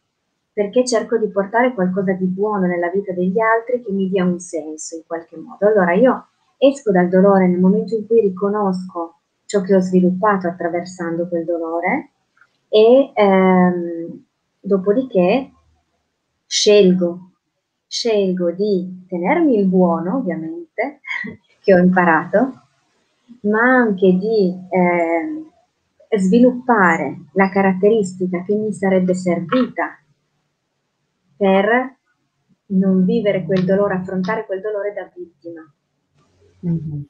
perché cerco di portare qualcosa di buono nella vita degli altri che mi dia un senso in qualche modo. Allora io esco dal dolore nel momento in cui riconosco ciò che ho sviluppato attraversando quel dolore e ehm, dopodiché scelgo, scelgo di tenermi il buono, ovviamente, [laughs] che ho imparato, ma anche di eh, sviluppare la caratteristica che mi sarebbe servita per non vivere quel dolore, affrontare quel dolore da vittima. Mm-hmm.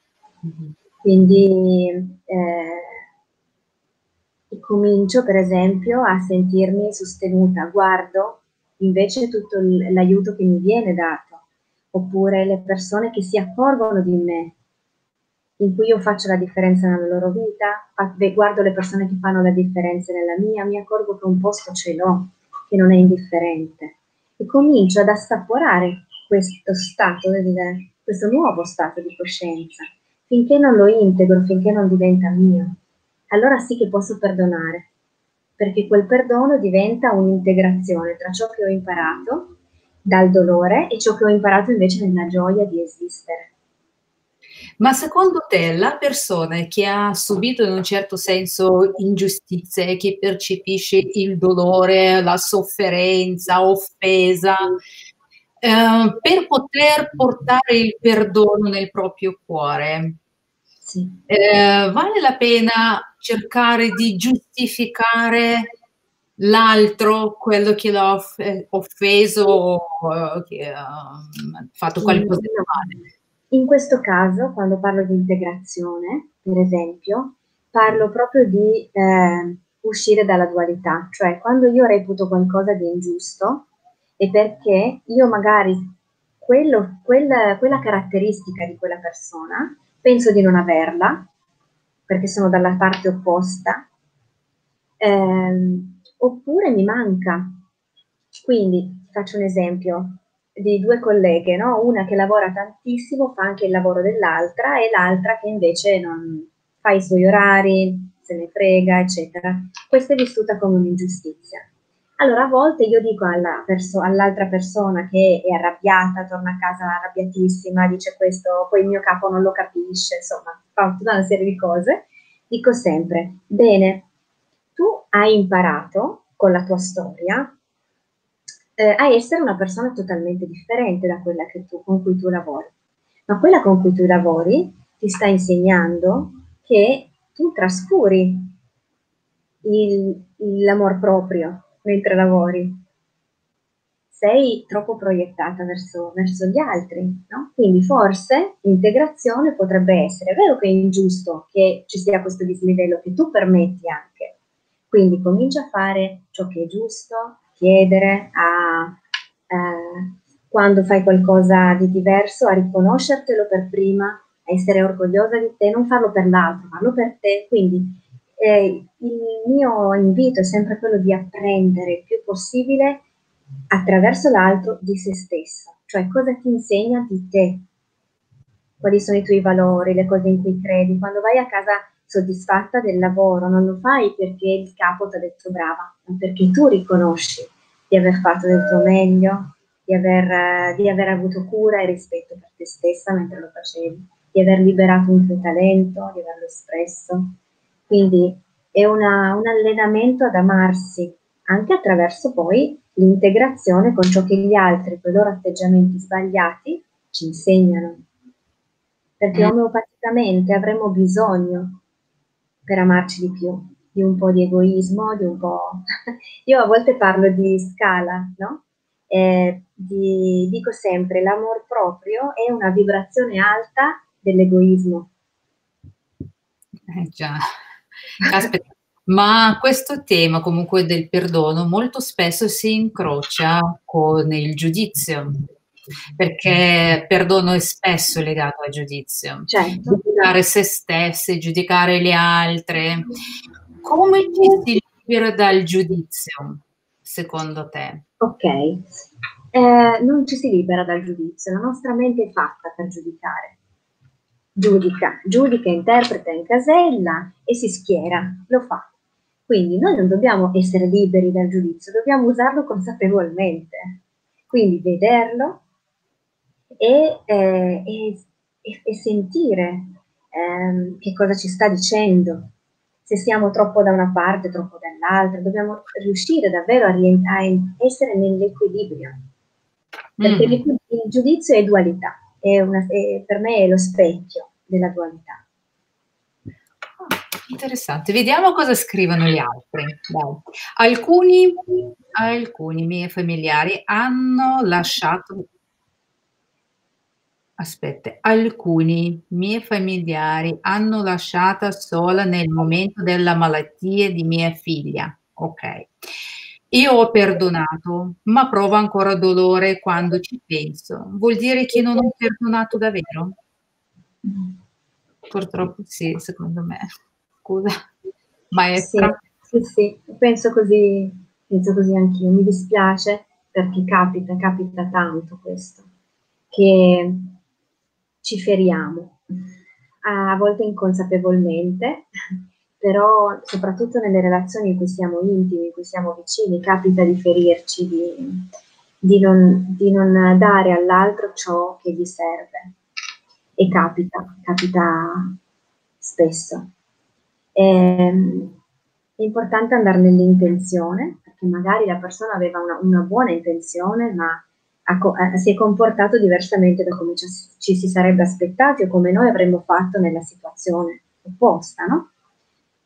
Mm-hmm. Quindi eh, comincio per esempio a sentirmi sostenuta, guardo invece tutto l'aiuto che mi viene dato, oppure le persone che si accorgono di me, in cui io faccio la differenza nella loro vita, guardo le persone che fanno la differenza nella mia, mi accorgo che un posto ce l'ho, che non è indifferente e comincio ad assaporare questo stato, questo nuovo stato di coscienza, finché non lo integro, finché non diventa mio. Allora sì che posso perdonare, perché quel perdono diventa un'integrazione tra ciò che ho imparato dal dolore e ciò che ho imparato invece nella gioia di esistere. Ma secondo te la persona che ha subito in un certo senso ingiustizie, che percepisce il dolore, la sofferenza, offesa, eh, per poter portare il perdono nel proprio cuore, sì. eh, vale la pena cercare di giustificare l'altro, quello che l'ha offeso o che ha fatto qualcosa di male? In questo caso, quando parlo di integrazione, per esempio, parlo proprio di eh, uscire dalla dualità, cioè quando io reputo qualcosa di ingiusto è perché io magari quello, quella, quella caratteristica di quella persona penso di non averla, perché sono dalla parte opposta, ehm, oppure mi manca. Quindi faccio un esempio, di due colleghe, no? una che lavora tantissimo, fa anche il lavoro dell'altra e l'altra che invece non fa i suoi orari, se ne frega, eccetera. Questa è vissuta come un'ingiustizia. Allora a volte io dico alla perso- all'altra persona che è arrabbiata, torna a casa arrabbiatissima, dice questo, poi il mio capo non lo capisce, insomma, fa tutta una serie di cose. Dico sempre, bene, tu hai imparato con la tua storia eh, a essere una persona totalmente differente da quella tu, con cui tu lavori. Ma quella con cui tu lavori ti sta insegnando che tu trascuri l'amor proprio mentre lavori. Sei troppo proiettata verso, verso gli altri, no? Quindi forse l'integrazione potrebbe essere, è vero che è ingiusto che ci sia questo dislivello che tu permetti anche, quindi comincia a fare ciò che è giusto, chiedere, a, eh, quando fai qualcosa di diverso, a riconoscertelo per prima, a essere orgogliosa di te, non farlo per l'altro, farlo per te. Quindi eh, il mio invito è sempre quello di apprendere il più possibile attraverso l'altro di se stessa, cioè cosa ti insegna di te, quali sono i tuoi valori, le cose in cui credi. Quando vai a casa soddisfatta del lavoro, non lo fai perché il capo ti ha detto brava, ma perché tu riconosci di aver fatto del tuo meglio, di aver, di aver avuto cura e rispetto per te stessa mentre lo facevi, di aver liberato un tuo talento, di averlo espresso. Quindi è una, un allenamento ad amarsi, anche attraverso poi l'integrazione con ciò che gli altri, con i loro atteggiamenti sbagliati, ci insegnano. Perché mm. omeopaticamente avremo bisogno per amarci di più, di un po' di egoismo, di un po'... [laughs] Io a volte parlo di scala, no? Eh, di, dico sempre, l'amor proprio è una vibrazione alta dell'egoismo. Eh già, aspetta, ma questo tema comunque del perdono molto spesso si incrocia con il giudizio perché perdono è spesso legato al giudizio. Certo. Giudicare se stessi, giudicare le altre. Come ci si libera dal giudizio, secondo te? Ok, eh, non ci si libera dal giudizio, la nostra mente è fatta per giudicare. Giudica, giudica, interpreta, incasella e si schiera, lo fa. Quindi noi non dobbiamo essere liberi dal giudizio, dobbiamo usarlo consapevolmente. Quindi vederlo, e, eh, e, e sentire eh, che cosa ci sta dicendo. Se siamo troppo da una parte, troppo dall'altra, dobbiamo riuscire davvero a, a essere nell'equilibrio. Perché mm. il giudizio è dualità, è una, è, per me è lo specchio della dualità. Interessante, vediamo cosa scrivono gli altri. Alcuni, alcuni miei familiari hanno lasciato Aspetta, alcuni miei familiari hanno lasciata sola nel momento della malattia di mia figlia. Ok. Io ho perdonato, ma provo ancora dolore quando ci penso. Vuol dire che non ho perdonato davvero? Purtroppo sì, secondo me. Scusa, maestra. Sì, sì, sì. penso così, penso così anch'io. Mi dispiace perché capita, capita tanto questo. Che ci feriamo, a volte inconsapevolmente, [laughs] però soprattutto nelle relazioni in cui siamo intimi, in cui siamo vicini, capita di ferirci, di, di, non, di non dare all'altro ciò che gli serve. E capita, capita spesso. Ehm, è importante andare nell'intenzione, perché magari la persona aveva una, una buona intenzione, ma ha, si è comportato diversamente da come ci, ci, si sarebbe aspettati o come noi avremmo fatto nella situazione opposta, no?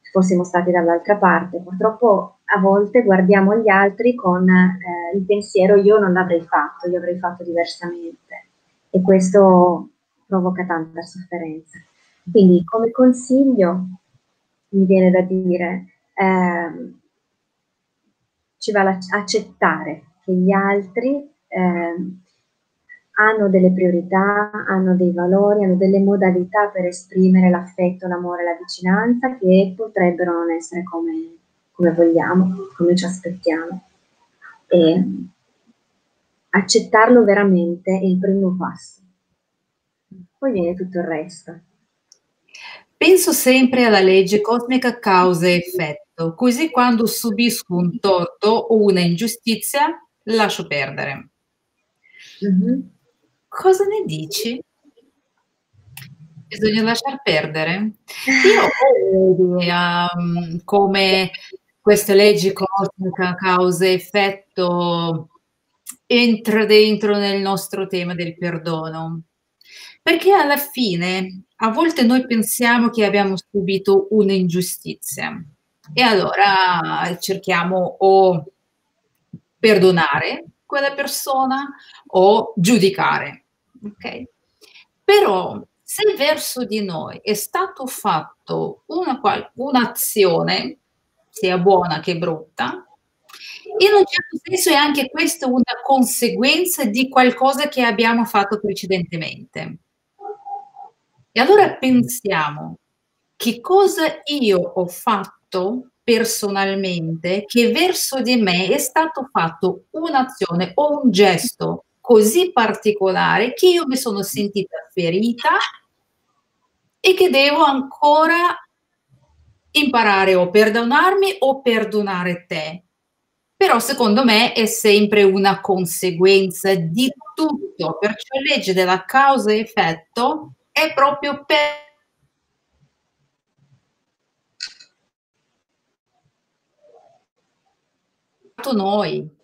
Se fossimo stati dall'altra parte. Purtroppo a volte guardiamo gli altri con eh, il pensiero io non l'avrei fatto, io avrei fatto diversamente e questo provoca tanta sofferenza. Quindi come consiglio mi viene da dire eh, ci va accettare che gli altri eh, hanno delle priorità, hanno dei valori, hanno delle modalità per esprimere l'affetto, l'amore, la vicinanza che potrebbero non essere come, come vogliamo, come ci aspettiamo. E accettarlo veramente è il primo passo. Poi viene tutto il resto. Penso sempre alla legge cosmica causa e effetto, così quando subisco un torto o una ingiustizia lascio perdere. Mm-hmm. Cosa ne dici? Bisogna lasciar perdere. Io ho un'idea um, come queste leggi cosmica, causa e effetto entra dentro nel nostro tema del perdono. Perché alla fine a volte noi pensiamo che abbiamo subito un'ingiustizia e allora cerchiamo o perdonare quella persona o giudicare. Okay? Però se verso di noi è stato fatto una, un'azione, sia buona che brutta, in un certo senso è anche questa una conseguenza di qualcosa che abbiamo fatto precedentemente. E allora pensiamo che cosa io ho fatto personalmente che verso di me è stato fatto un'azione o un gesto così particolare che io mi sono sentita ferita e che devo ancora imparare o perdonarmi o perdonare te. Però secondo me è sempre una conseguenza di tutto, perciò la legge della causa e effetto è proprio per noi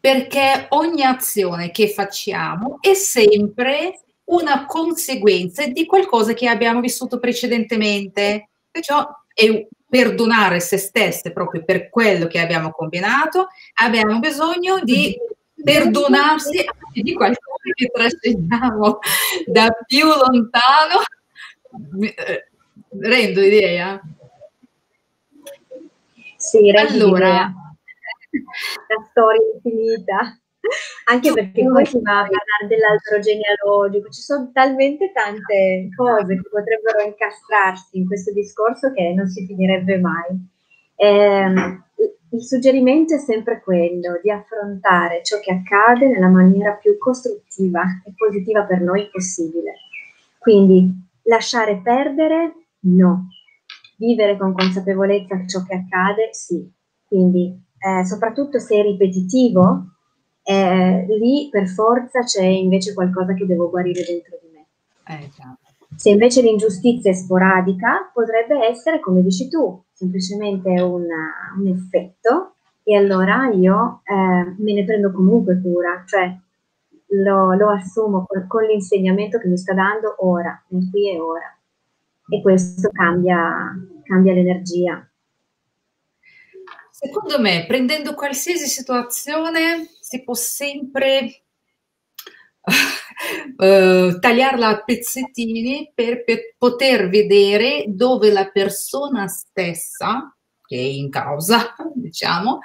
perché ogni azione che facciamo è sempre una conseguenza di qualcosa che abbiamo vissuto precedentemente. Perciò è perdonare se stesse proprio per quello che abbiamo combinato, abbiamo bisogno di perdonarsi di qualcosa che trasciniamo da più lontano. Eh, rendo idea? Sì, allora. La storia infinita. Anche perché poi si va a parlare dell'altro genealogico, ci sono talmente tante cose che potrebbero incastrarsi in questo discorso che non si finirebbe mai. Eh, il suggerimento è sempre quello di affrontare ciò che accade nella maniera più costruttiva e positiva per noi possibile. Quindi lasciare perdere, no. Vivere con consapevolezza ciò che accade, sì. Quindi, eh, soprattutto se è ripetitivo, eh, lì per forza c'è invece qualcosa che devo guarire dentro di me. Eh, Se invece l'ingiustizia è sporadica, potrebbe essere, come dici tu, semplicemente una, un effetto e allora io eh, me ne prendo comunque cura, cioè lo, lo assumo con, con, l'insegnamento che mi sta dando ora, qui e ora. E questo cambia, cambia l'energia. Secondo me, prendendo qualsiasi situazione, si può sempre uh, [laughs] tagliarla a pezzettini per, per, poter vedere dove la persona stessa, che è in causa, [laughs] diciamo,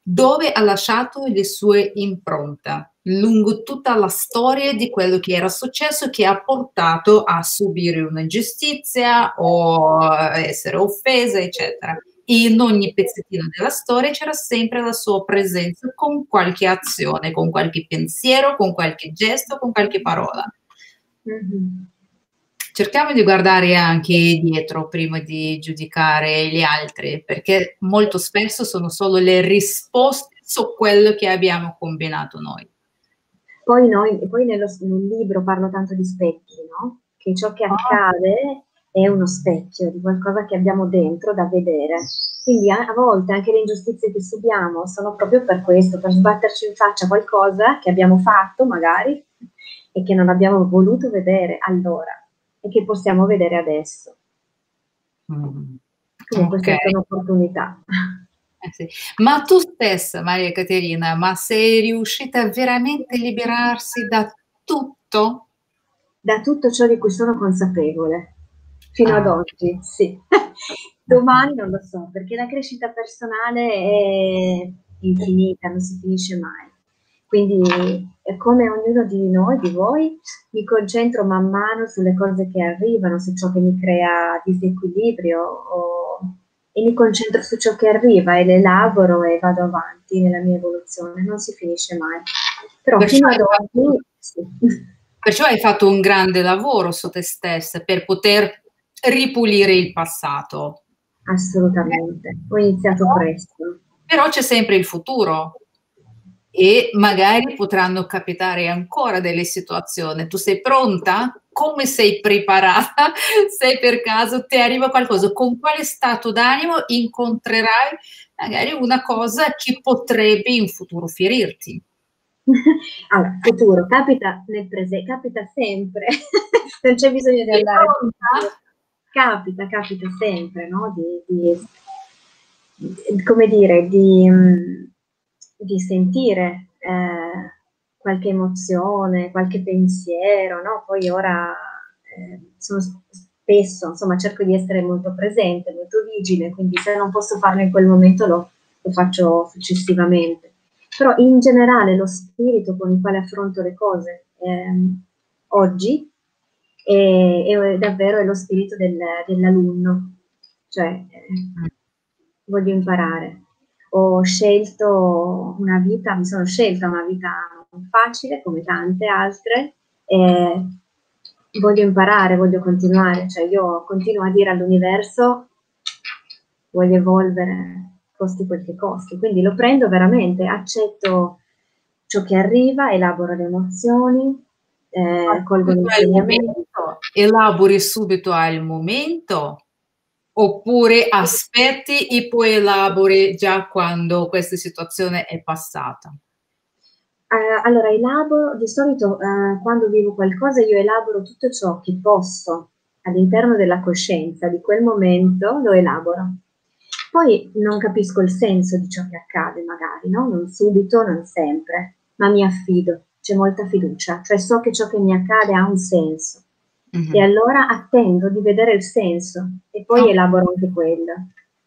dove ha lasciato le sue impronte lungo tutta la storia di quello che era successo che ha portato a subire un'ingiustizia o essere offesa, eccetera in ogni pezzettino della storia c'era sempre la sua presenza con qualche azione, con qualche pensiero, con qualche gesto, con qualche parola. Mm-hmm. Cerchiamo di guardare anche dietro prima di giudicare gli altri, perché molto spesso sono solo le risposte su quello che abbiamo combinato noi. Poi, noi, poi nello, nel libro parlo tanto di specchi, no? Che ciò che ah. accade è uno specchio di qualcosa che abbiamo dentro da vedere. Quindi a, a, volte anche le ingiustizie che subiamo sono proprio per questo, per sbatterci in faccia qualcosa che abbiamo fatto magari e che non abbiamo voluto vedere allora e che possiamo vedere adesso. Mm. Comunque okay. è un'opportunità. Eh sì. Ma tu stessa, Maria Caterina, ma sei riuscita veramente a liberarsi da tutto? Da tutto ciò di cui sono consapevole fino ah. ad oggi, sì. [laughs] Domani non lo so, perché la crescita personale è infinita, non si finisce mai. Quindi, come ognuno di noi, di voi, mi concentro man mano sulle cose che arrivano, su ciò che mi crea disequilibrio o, e mi concentro su ciò che arriva e le lavoro e vado avanti nella mia evoluzione, non si finisce mai. Però Perciò fino ad oggi... Sì. Perciò hai fatto un grande lavoro su te stessa per poter ripulire il passato. Assolutamente, ho iniziato presto. Però c'è sempre il futuro. e magari potranno capitare ancora delle situazioni. Tu sei pronta? Come sei preparata? [laughs] Se per caso ti arriva qualcosa, con quale stato d'animo incontrerai magari una cosa che potrebbe in futuro ferirti? [laughs] Allora, futuro, capita nel presente, capita sempre, [laughs] non c'è bisogno di andare. Capita, capita sempre, no? Di, di, come dire, di, mm, di sentire eh, qualche emozione, qualche pensiero, no? Poi ora eh, sono spesso, insomma, cerco di essere molto presente, molto vigile, quindi se non posso farlo in quel momento lo, lo faccio successivamente però in generale lo spirito con il quale affronto le cose ehm, oggi è, è, davvero è lo spirito del, dell'alunno, cioè eh, voglio imparare. Ho scelto una vita, mi sono scelta una vita facile come tante altre e voglio imparare, voglio continuare, cioè io continuo a dire all'universo voglio evolvere, costi quel che costi. Quindi lo prendo veramente, accetto ciò che arriva, elaboro le emozioni, eh, colgo l'insegnamento. Elabori subito al momento oppure aspetti e poi elabori già quando questa situazione è passata? Eh, allora, elaboro, di solito eh, quando vivo qualcosa io elaboro tutto ciò che posso all'interno della coscienza di quel momento, lo elaboro. Poi non capisco il senso di ciò che accade, magari, no? Non subito, non sempre, ma mi affido, c'è molta fiducia, cioè so che ciò che mi accade ha un senso. Mm-hmm. E allora attendo di vedere il senso e poi oh. elaboro anche quello.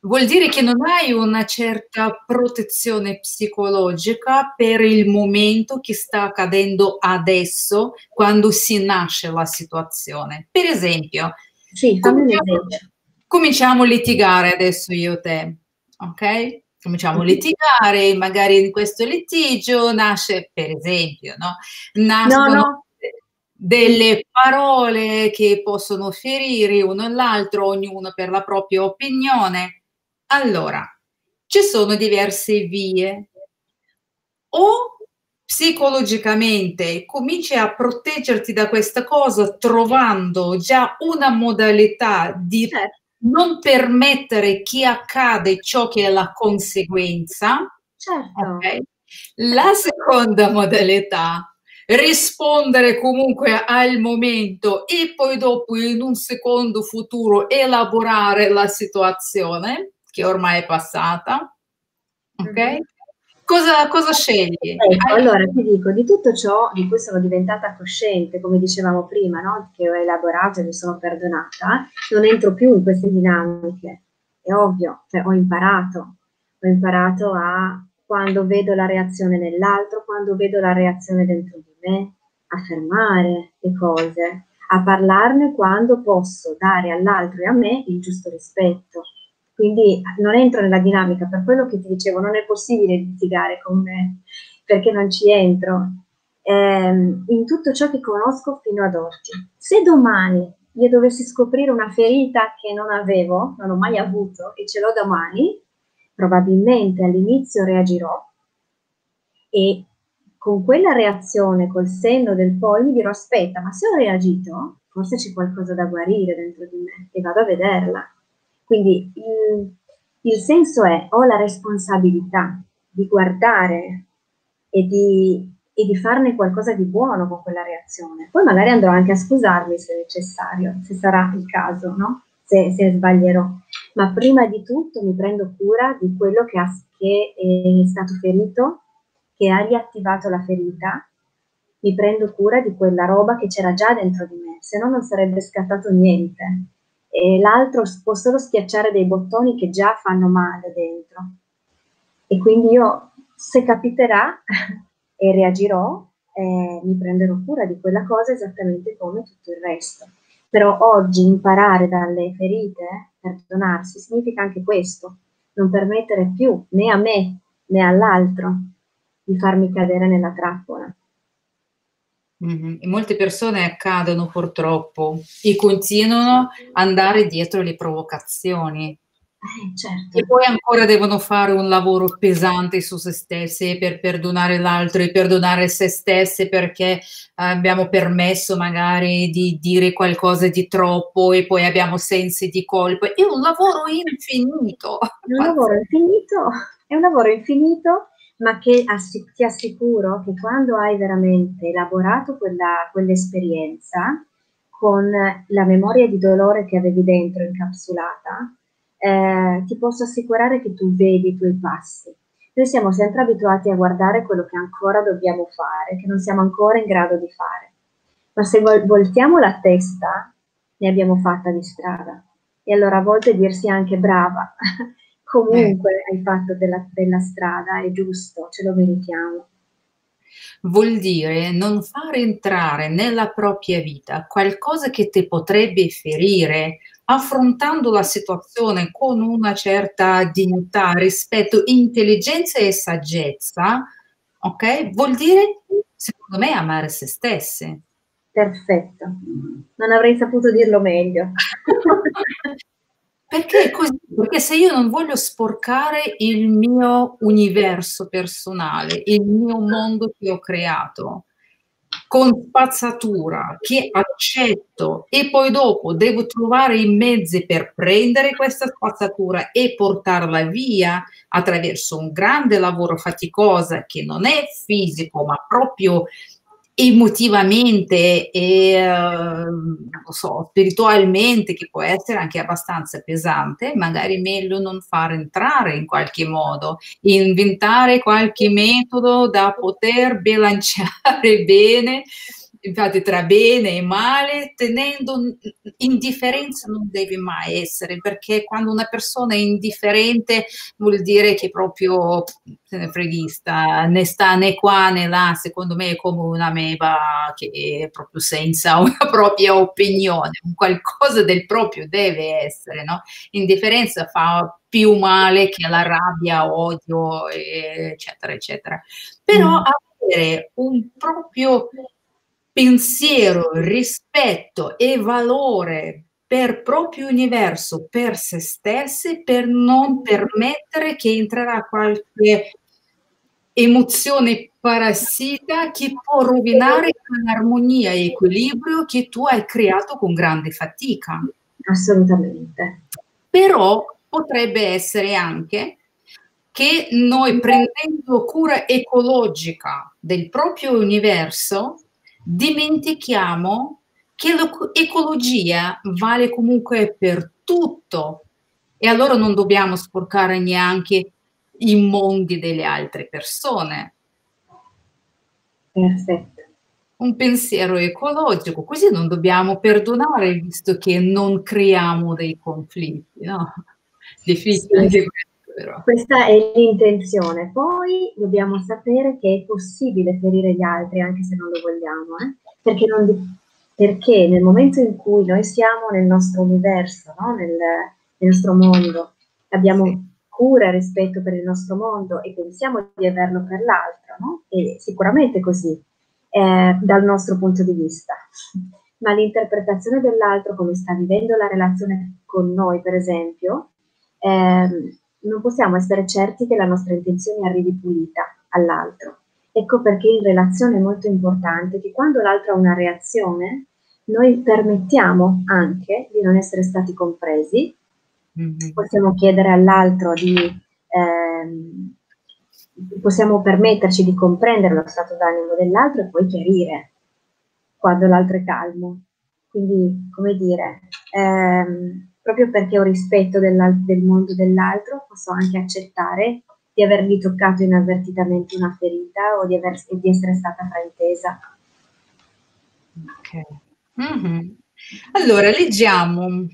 Vuol dire che non hai una certa protezione psicologica per il momento che sta accadendo adesso, quando si nasce la situazione. Per esempio, sì, esempio cominciamo a litigare adesso io e te, ok? Cominciamo a litigare, magari in questo litigio nasce, per esempio, no? Nascono no, no. delle parole che possono ferire uno l'altro, ognuno per la propria opinione. Allora, ci sono diverse vie. O psicologicamente cominci a proteggerti da questa cosa trovando già una modalità di certo non permettere che accade ciò che è la conseguenza. Certo. Okay? La seconda modalità, rispondere comunque al momento e poi dopo in un secondo futuro elaborare la situazione che ormai è passata. Ok? Mm-hmm. Cosa, cosa scegli? Ecco, allora ti dico, di tutto ciò di cui sono diventata cosciente, come dicevamo prima, no? che ho elaborato e mi sono perdonata, non entro più in queste dinamiche. È ovvio, cioè, ho imparato, ho imparato a quando vedo la reazione nell'altro, quando vedo la reazione dentro di me, a fermare le cose, a parlarne quando posso dare all'altro e a me il giusto rispetto quindi non entro nella dinamica, per quello che ti dicevo, non è possibile litigare con me, perché non ci entro. Eh, in tutto ciò che conosco fino ad oggi. Se domani io dovessi scoprire una ferita che non avevo, non ho mai avuto e ce l'ho domani, probabilmente all'inizio reagirò e con quella reazione, col senno del poi, mi dirò aspetta, ma se ho reagito, forse c'è qualcosa da guarire dentro di me e vado a vederla. Quindi il, il senso è ho la responsabilità di guardare e di, e di farne qualcosa di buono con quella reazione. Poi magari andrò anche a scusarmi se necessario, se sarà il caso, no? se, se sbaglierò. Ma prima di tutto mi prendo cura di quello che, ha, che è stato ferito, che ha riattivato la ferita, mi prendo cura di quella roba che c'era già dentro di me, se no non sarebbe scattato niente e l'altro può solo schiacciare dei bottoni che già fanno male dentro. E quindi io, se capiterà [laughs] e reagirò, eh, mi prenderò cura di quella cosa esattamente come tutto il resto. Però oggi imparare dalle ferite, perdonarsi, significa anche questo, non permettere più né a me né all'altro di farmi cadere nella trappola. Mm-hmm. molte persone accadono purtroppo e continuano ad andare dietro le provocazioni. Eh, certo. E poi ancora devono fare un lavoro pesante su se stessi per perdonare l'altro e perdonare se stesse perché abbiamo permesso magari di dire qualcosa di troppo e poi abbiamo sensi di colpa. È un lavoro infinito. È un lavoro infinito, è un lavoro infinito, ma che assi- ti assicuro che quando hai veramente elaborato quella, quell'esperienza con la memoria di dolore che avevi dentro incapsulata, eh, ti posso assicurare che tu vedi i tuoi passi. Noi siamo sempre abituati a guardare quello che ancora dobbiamo fare, che non siamo ancora in grado di fare. Ma se voltiamo la testa, ne abbiamo fatta di strada. E allora a volte dirsi anche brava, comunque eh. hai fatto della, della strada, è giusto, ce lo meritiamo vuol dire non far entrare nella propria vita qualcosa che ti potrebbe ferire affrontando la situazione con una certa dignità, rispetto, intelligenza e saggezza, ok? Vuol dire, secondo me, amare se stesse. Perfetto, non avrei saputo dirlo meglio. [laughs] Perché è così? Perché se io non voglio sporcare il mio universo personale, il mio mondo che ho creato, con spazzatura che accetto e poi dopo devo trovare i mezzi per prendere questa spazzatura e portarla via attraverso un grande lavoro faticoso che non è fisico ma proprio emotivamente e eh, so, spiritualmente, che può essere anche abbastanza pesante, magari meglio non far entrare in qualche modo, inventare qualche metodo da poter bilanciare [laughs] bene infatti tra bene e male, tenendo indifferenza non deve mai essere, perché quando una persona è indifferente vuol dire che proprio se ne freghista, né sta né qua né là, secondo me è come una meba che è proprio senza [laughs] una propria opinione, qualcosa del proprio deve essere, no? Indifferenza fa più male che la rabbia, odio, eccetera, eccetera. Però mm. avere un proprio pensiero, rispetto e valore per proprio universo, per se stessi, per non permettere che entrerà qualche emozione parassita che può rovinare l'armonia e equilibrio che tu hai creato con grande fatica. Assolutamente. Però potrebbe essere anche che noi prendendo cura ecologica del proprio universo, dimentichiamo che l'ecologia vale comunque per tutto e allora non dobbiamo sporcare neanche i mondi delle altre persone. Perfetto. Un pensiero ecologico, così non dobbiamo perdonare visto che non creiamo dei conflitti, no? Difficile anche questo però. Questa è l'intenzione. Poi dobbiamo sapere che è possibile ferire gli altri anche se non lo vogliamo, eh? perché, non, perché, nel momento in cui noi siamo nel nostro universo, no? nel, nel, nostro mondo, abbiamo sì. cura e rispetto per il nostro mondo e pensiamo di averlo per l'altro, no? e sicuramente così eh, dal nostro punto di vista. [laughs] Ma l'interpretazione dell'altro, come sta vivendo la relazione con noi, per esempio, eh, non possiamo essere certi che la nostra intenzione arrivi pulita all'altro. Ecco perché in relazione è molto importante che quando l'altro ha una reazione, noi permettiamo anche di non essere stati compresi, mm-hmm. possiamo chiedere all'altro di, ehm, possiamo permetterci di comprendere lo stato d'animo dell'altro e poi chiarire quando l'altro è calmo. Quindi, come dire, ehm, proprio perché ho rispetto del mondo dell'altro, posso anche accettare di avergli toccato inavvertitamente una ferita o di, aver, di essere stata fraintesa. Ok. Mm-hmm. Allora, leggiamo.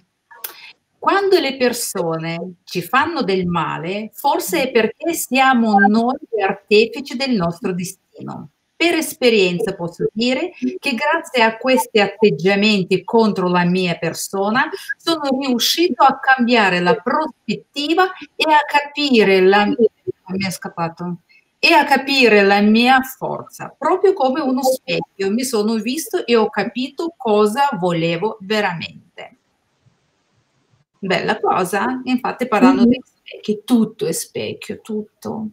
Quando le persone ci fanno del male, forse è perché siamo noi gli artefici del nostro destino. Per esperienza posso dire che grazie a questi atteggiamenti contro la mia persona sono riuscito a cambiare la prospettiva e a capire la mia, mi è scappato, e a capire la mia forza, proprio come uno specchio. Mi sono visto e ho capito cosa volevo veramente. bella cosa. Infatti parlando mm-hmm. dei specchi, tutto è specchio, tutto.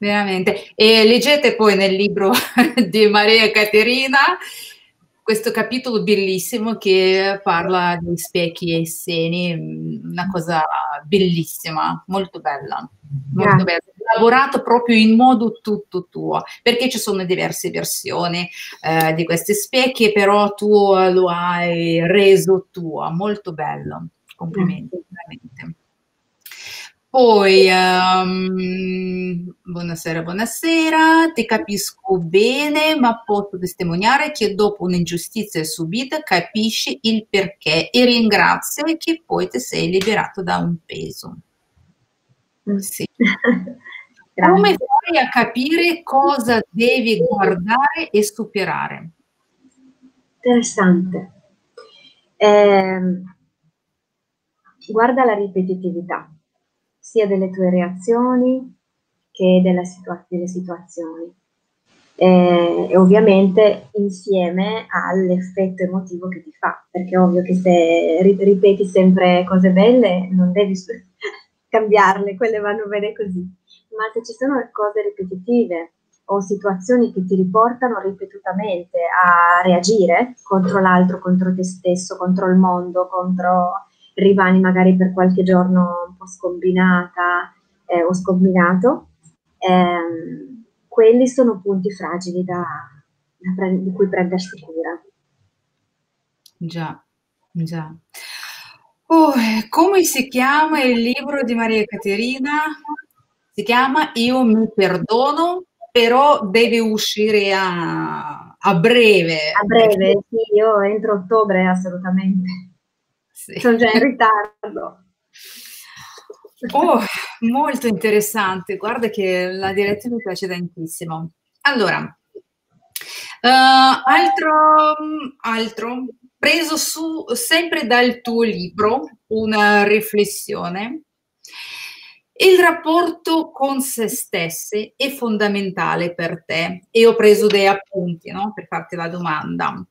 Veramente. E leggete poi nel libro [laughs] di Maria Caterina questo capitolo bellissimo che parla di specchi e seni, una cosa bellissima, molto bella. Molto bella. Lavorato proprio in modo tutto tuo, perché ci sono diverse versioni eh, di questi specchi, però tu lo hai reso tuo, molto bello. Complimenti, veramente. Poi, um, buonasera, buonasera, ti capisco bene, ma posso testimoniare che dopo un'ingiustizia subita capisci il perché e ringrazio che poi ti sei liberato da un peso. Mm. Sì. [laughs] Come fai a capire cosa devi guardare e superare? Interessante. Eh, guarda la ripetitività sia delle tue reazioni che situa- delle situazioni. Eh, e ovviamente insieme all'effetto emotivo che ti fa, perché è ovvio che se ripeti sempre cose belle non devi [laughs] cambiarle, quelle vanno bene così, ma se ci sono cose ripetitive o situazioni che ti riportano ripetutamente a reagire contro l'altro, contro te stesso, contro il mondo, contro rimani magari per qualche giorno un po' scombinata eh, o scombinato, ehm, quelli sono punti fragili da, da di cui prendersi cura. Già, già. Oh, come si chiama il libro di Maria Caterina? Si chiama Io mi perdono, però deve uscire a, a breve. A breve, sì, io entro ottobre assolutamente. Sì. Sono già in ritardo. Oh, molto interessante. Guarda che la direzione mi piace tantissimo. Allora, uh, altro, altro, preso su sempre dal tuo libro, una riflessione. Il rapporto con se stessi è fondamentale per te e ho preso dei appunti no? per farti la domanda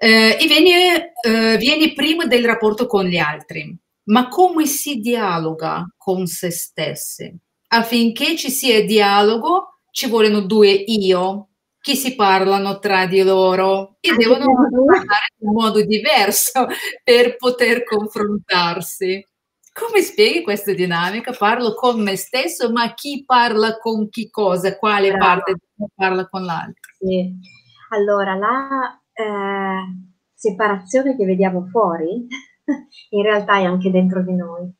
eh, e viene, eh, viene prima del rapporto con gli altri. Ma come si dialoga con se stessi? Affinché ci sia dialogo ci vogliono due io che si parlano tra di loro e devono parlare in modo diverso [laughs] per poter confrontarsi. Come spieghi questa dinamica? Parlo con me stesso, ma chi parla con chi cosa? Quale Brava. parte parla con l'altro? Sì. Allora, la eh, separazione che vediamo fuori, [laughs] in realtà è anche dentro di noi.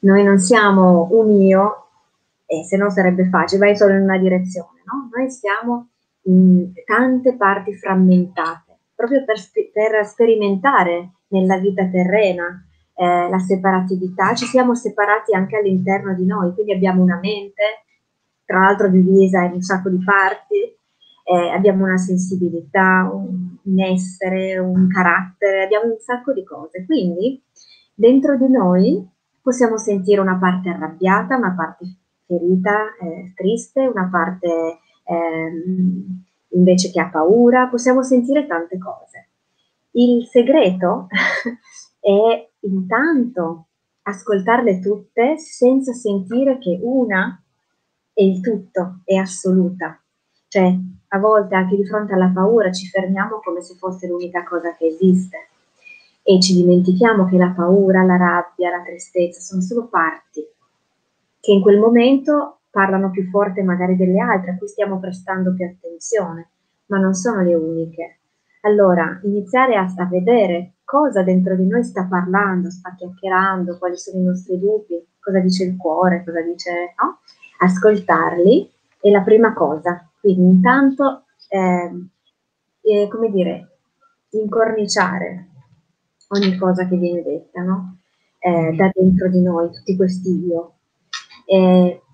Noi non siamo un io, e se no sarebbe facile, vai solo in una direzione, no? Noi siamo in tante parti frammentate, proprio per, per sperimentare nella vita terrena eh, la separatività, ci siamo separati anche all'interno di noi, quindi abbiamo una mente, tra l'altro divisa in un sacco di parti, eh, abbiamo una sensibilità, un, essere, un carattere, abbiamo un sacco di cose. Quindi dentro di noi possiamo sentire una parte arrabbiata, una parte ferita, eh, triste, una parte eh, invece che ha paura, possiamo sentire tante cose. Il segreto [laughs] è intanto ascoltarle tutte senza sentire che una è il tutto, è assoluta. Cioè, a volte anche di fronte alla paura ci fermiamo come se fosse l'unica cosa che esiste e ci dimentichiamo che la paura, la rabbia, la tristezza sono solo parti che in quel momento parlano più forte magari delle altre, a cui stiamo prestando più attenzione, ma non sono le uniche. Allora, iniziare a, a vedere cosa dentro di noi sta parlando, sta chiacchierando, quali sono i nostri dubbi, cosa dice il cuore, cosa dice, no? Ascoltarli è la prima cosa, quindi intanto, eh, come dire, incorniciare ogni cosa che viene detta, no? eh, da dentro di noi, tutti questi io.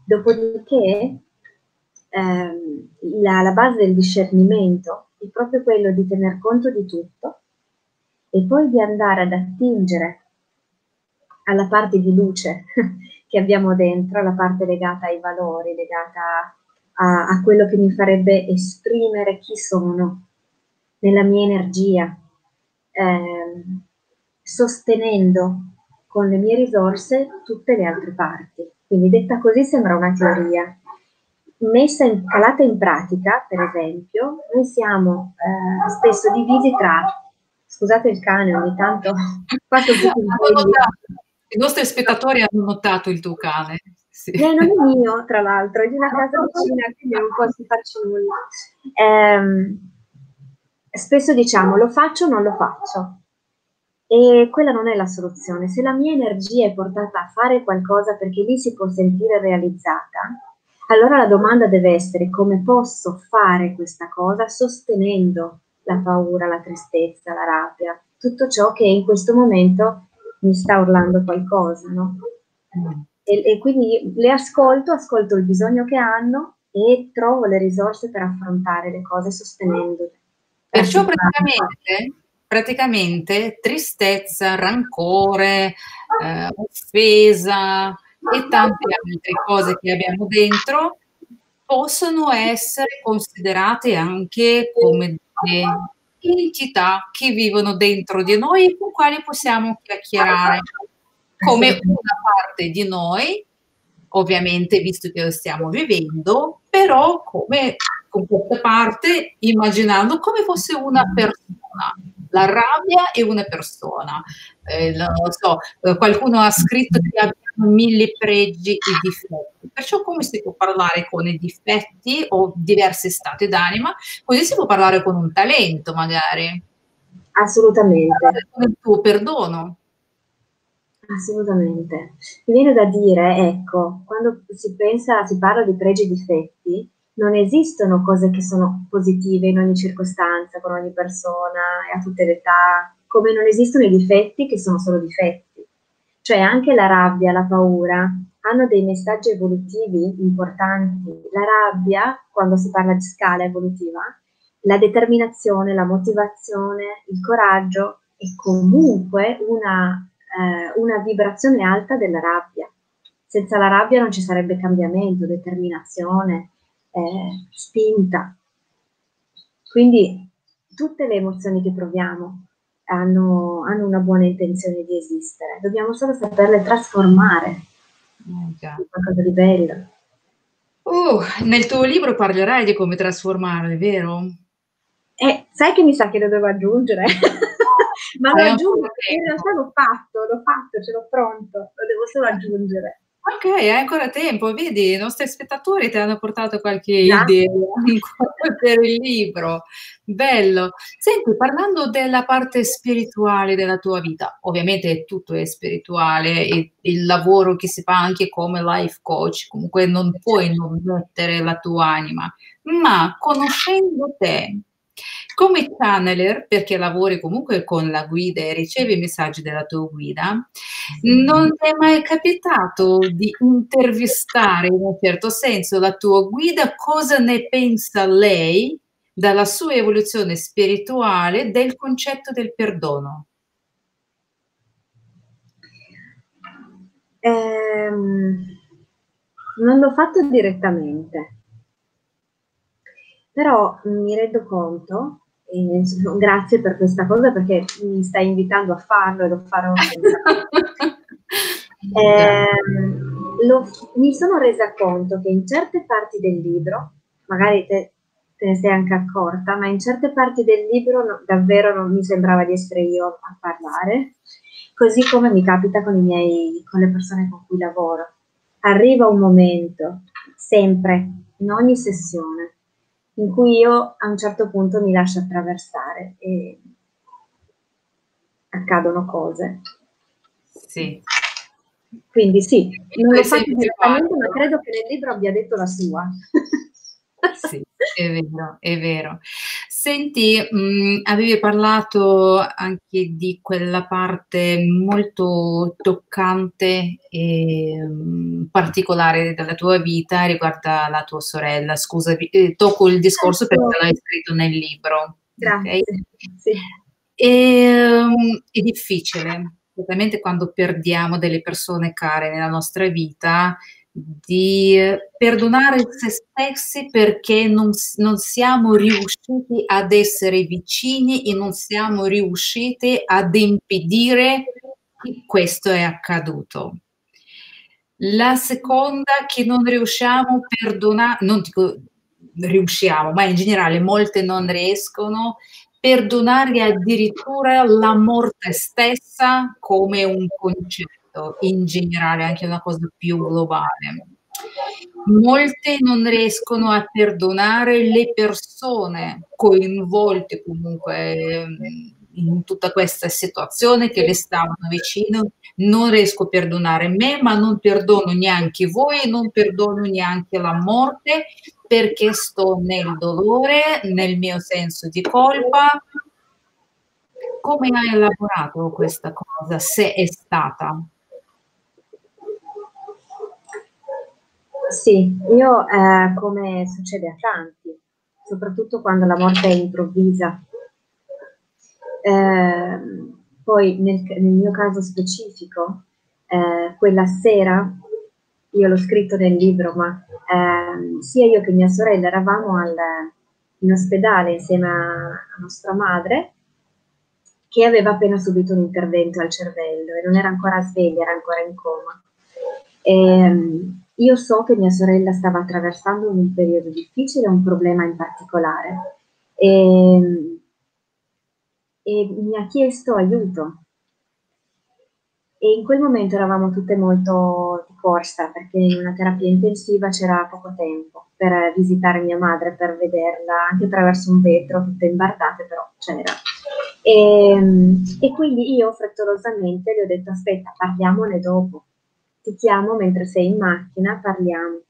dopodiché, ehm, la, la base del discernimento è proprio quello di tener conto di tutto e poi di andare ad attingere alla parte di luce [laughs] che abbiamo dentro, alla parte legata ai valori, legata a, a quello che mi farebbe esprimere chi sono nella mia energia, eh, sostenendo con le mie risorse tutte le altre parti. Quindi detta così sembra una teoria. Messa in, calata in pratica, per esempio, noi siamo eh, spesso divisi tra, scusate il cane ogni tanto, [laughs] i nostri spettatori hanno notato il tuo cane. Sì. Eh, non è mio, tra l'altro, è di una casa vicina, quindi non posso farci nulla. Eh, spesso diciamo lo faccio o non lo faccio. E quella non è la soluzione. Se la mia energia è portata a fare qualcosa perché lì si può sentire realizzata, allora la domanda deve essere come posso fare questa cosa sostenendo la paura, la tristezza, la rabbia, tutto ciò che in questo momento mi sta urlando qualcosa, no? E, e quindi le ascolto, ascolto il bisogno che hanno e trovo le risorse per affrontare le cose sostenendole. Perciò praticamente praticamente tristezza, rancore, eh, offesa e tante altre cose che abbiamo dentro possono essere considerate anche come entità che vivono dentro di noi e con quali possiamo chiacchierare come una parte di noi, ovviamente visto che lo stiamo vivendo, però come con questa parte immaginando come fosse una persona la rabbia è una persona. Eh, non so, eh, qualcuno ha scritto che abbiamo mille pregi e difetti, perciò come si può parlare con i difetti o diversi stati d'anima, così si può parlare con un talento magari. Assolutamente. Con il tuo perdono. Assolutamente. Mi viene da dire, ecco, quando si pensa, si parla di pregi e difetti, non esistono cose che sono positive in ogni circostanza, con ogni persona e a tutte le età, come non esistono i difetti che sono solo difetti. Cioè anche la rabbia, la paura hanno dei messaggi evolutivi importanti. La rabbia, quando si parla di scala evolutiva, la determinazione, la motivazione, il coraggio è comunque una, eh, una vibrazione alta della rabbia. Senza la rabbia non ci sarebbe cambiamento, determinazione, eh, spinta. Quindi tutte le emozioni che proviamo hanno, hanno, una buona intenzione di esistere, dobbiamo solo saperle trasformare in qualcosa di bello. Uh, nel tuo libro parlerai di come trasformarle, vero? Eh, sai che mi sa che lo devo aggiungere? [laughs] Ma lo aggiungo, in realtà l'ho fatto, l'ho fatto, ce l'ho pronto, lo devo solo aggiungere. Ok, hai ancora tempo, vedi, i nostri spettatori ti hanno portato qualche Grazie. idea [laughs] per il libro. Bello. Senti, parlando della parte spirituale della tua vita, ovviamente tutto è spirituale e il lavoro che si fa anche come life coach, comunque non puoi non mettere la tua anima, ma conoscendo te, come channeler, perché lavori comunque con la guida e ricevi i messaggi della tua guida, non ti è mai capitato di intervistare in un certo senso la tua guida? Cosa ne pensa lei dalla sua evoluzione spirituale del concetto del perdono? Ehm, non l'ho fatto direttamente, però mi rendo conto e, [laughs] grazie per questa cosa perché mi stai invitando a farlo e lo farò. [laughs] eh, lo, mi sono resa conto che in certe parti del libro, magari te, te, ne sei anche accorta, ma in certe parti del libro no, davvero non mi sembrava di essere io a parlare, così come mi capita con, i miei, con le persone con cui lavoro. Arriva un momento, sempre, in ogni sessione, in cui io a un certo punto mi lascio attraversare e accadono cose. Sì. Quindi sì, non l'ho fatto direttamente, ma credo che nel libro abbia detto la sua. sì, è vero, è vero. Senti, mh, mm, avevi parlato anche di quella parte molto toccante e mh, mm, particolare della tua vita riguardo la tua sorella. Scusa, eh, tocco il discorso perché l'hai scritto nel libro. Grazie. Okay? Sì. E, um, è difficile, specialmente quando perdiamo delle persone care nella nostra vita, di perdonare se stessi perché non, non, siamo riusciti ad essere vicini e non siamo riusciti ad impedire questo è accaduto. La seconda che non riusciamo a perdonare, non dico riusciamo, ma in generale molte non riescono, perdonare addirittura la morte stessa come un concetto, in generale anche una cosa più globale. Molte non riescono a perdonare le persone coinvolte comunque in tutta questa situazione che le stavano vicino. Non riesco a perdonare me, ma non perdono neanche voi, non perdono neanche la morte perché sto nel dolore, nel mio senso di colpa. Come hai elaborato questa cosa, se è stata? Sì, io eh, come succede a tanti, soprattutto quando la morte è improvvisa. Eh, poi nel, nel, mio caso specifico, eh, quella sera, io l'ho scritto nel libro, ma eh, sia io che mia sorella eravamo al, in ospedale insieme a, a nostra madre, che aveva appena subito un intervento al cervello e non era ancora sveglia, era ancora in coma. E, ehm, io so che mia sorella stava attraversando un periodo difficile, un problema in particolare, e, ehm, e mi ha chiesto aiuto. E in quel momento eravamo tutte molto di corsa perché in una terapia intensiva c'era poco tempo per visitare mia madre, per vederla anche attraverso un vetro, tutte imbardate, però c'era. E, ehm, e quindi io frettolosamente le ho detto aspetta, parliamone dopo ti chiamo mentre sei in macchina, parliamo.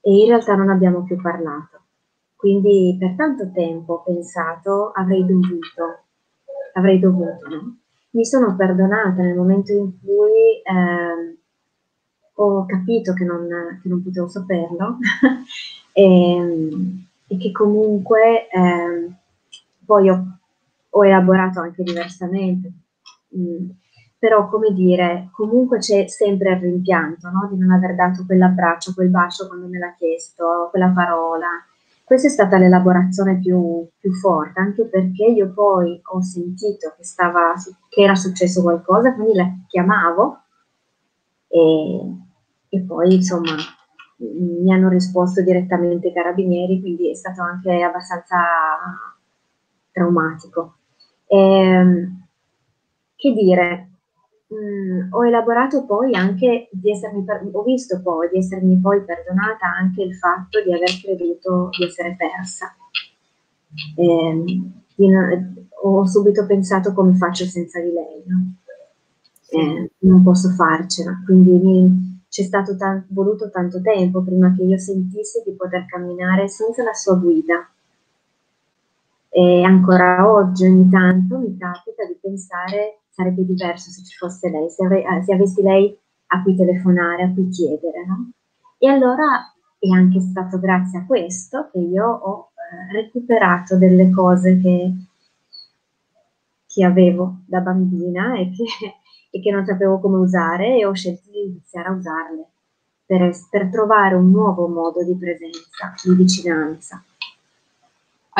E in realtà non abbiamo più parlato. Quindi per tanto tempo ho pensato avrei dovuto, avrei dovuto, no? Mi sono perdonata nel momento in cui eh, ho capito che non, che non potevo saperlo [laughs] e, e, che comunque eh, poi ho, ho, elaborato anche diversamente. Mm però come dire, comunque c'è sempre il rimpianto no? di non aver dato quell'abbraccio, quel bacio quando me l'ha chiesto, quella parola. Questa è stata l'elaborazione più, più forte, anche perché io poi ho sentito che, stava, che era successo qualcosa, quindi la chiamavo e, e poi insomma mi hanno risposto direttamente i carabinieri, quindi è stato anche abbastanza traumatico. E, ehm, che dire, mh, mm, ho elaborato poi anche di essermi, per- ho visto poi di essermi poi perdonata anche il fatto di aver creduto di essere persa. Eh, di, ho subito pensato come faccio senza di lei, no? eh, non posso farcela, quindi mi, c'è stato tan- voluto tanto tempo prima che io sentissi di poter camminare senza la sua guida. E ancora oggi ogni tanto mi capita di pensare sarebbe diverso se ci fosse lei, se, ave- eh, se avessi lei a cui telefonare, a cui chiedere, no? E allora è anche stato grazie a questo che io ho eh, recuperato delle cose che, che, avevo da bambina e che, e che non sapevo come usare e ho scelto di iniziare a usarle per, per trovare un nuovo modo di presenza, di vicinanza.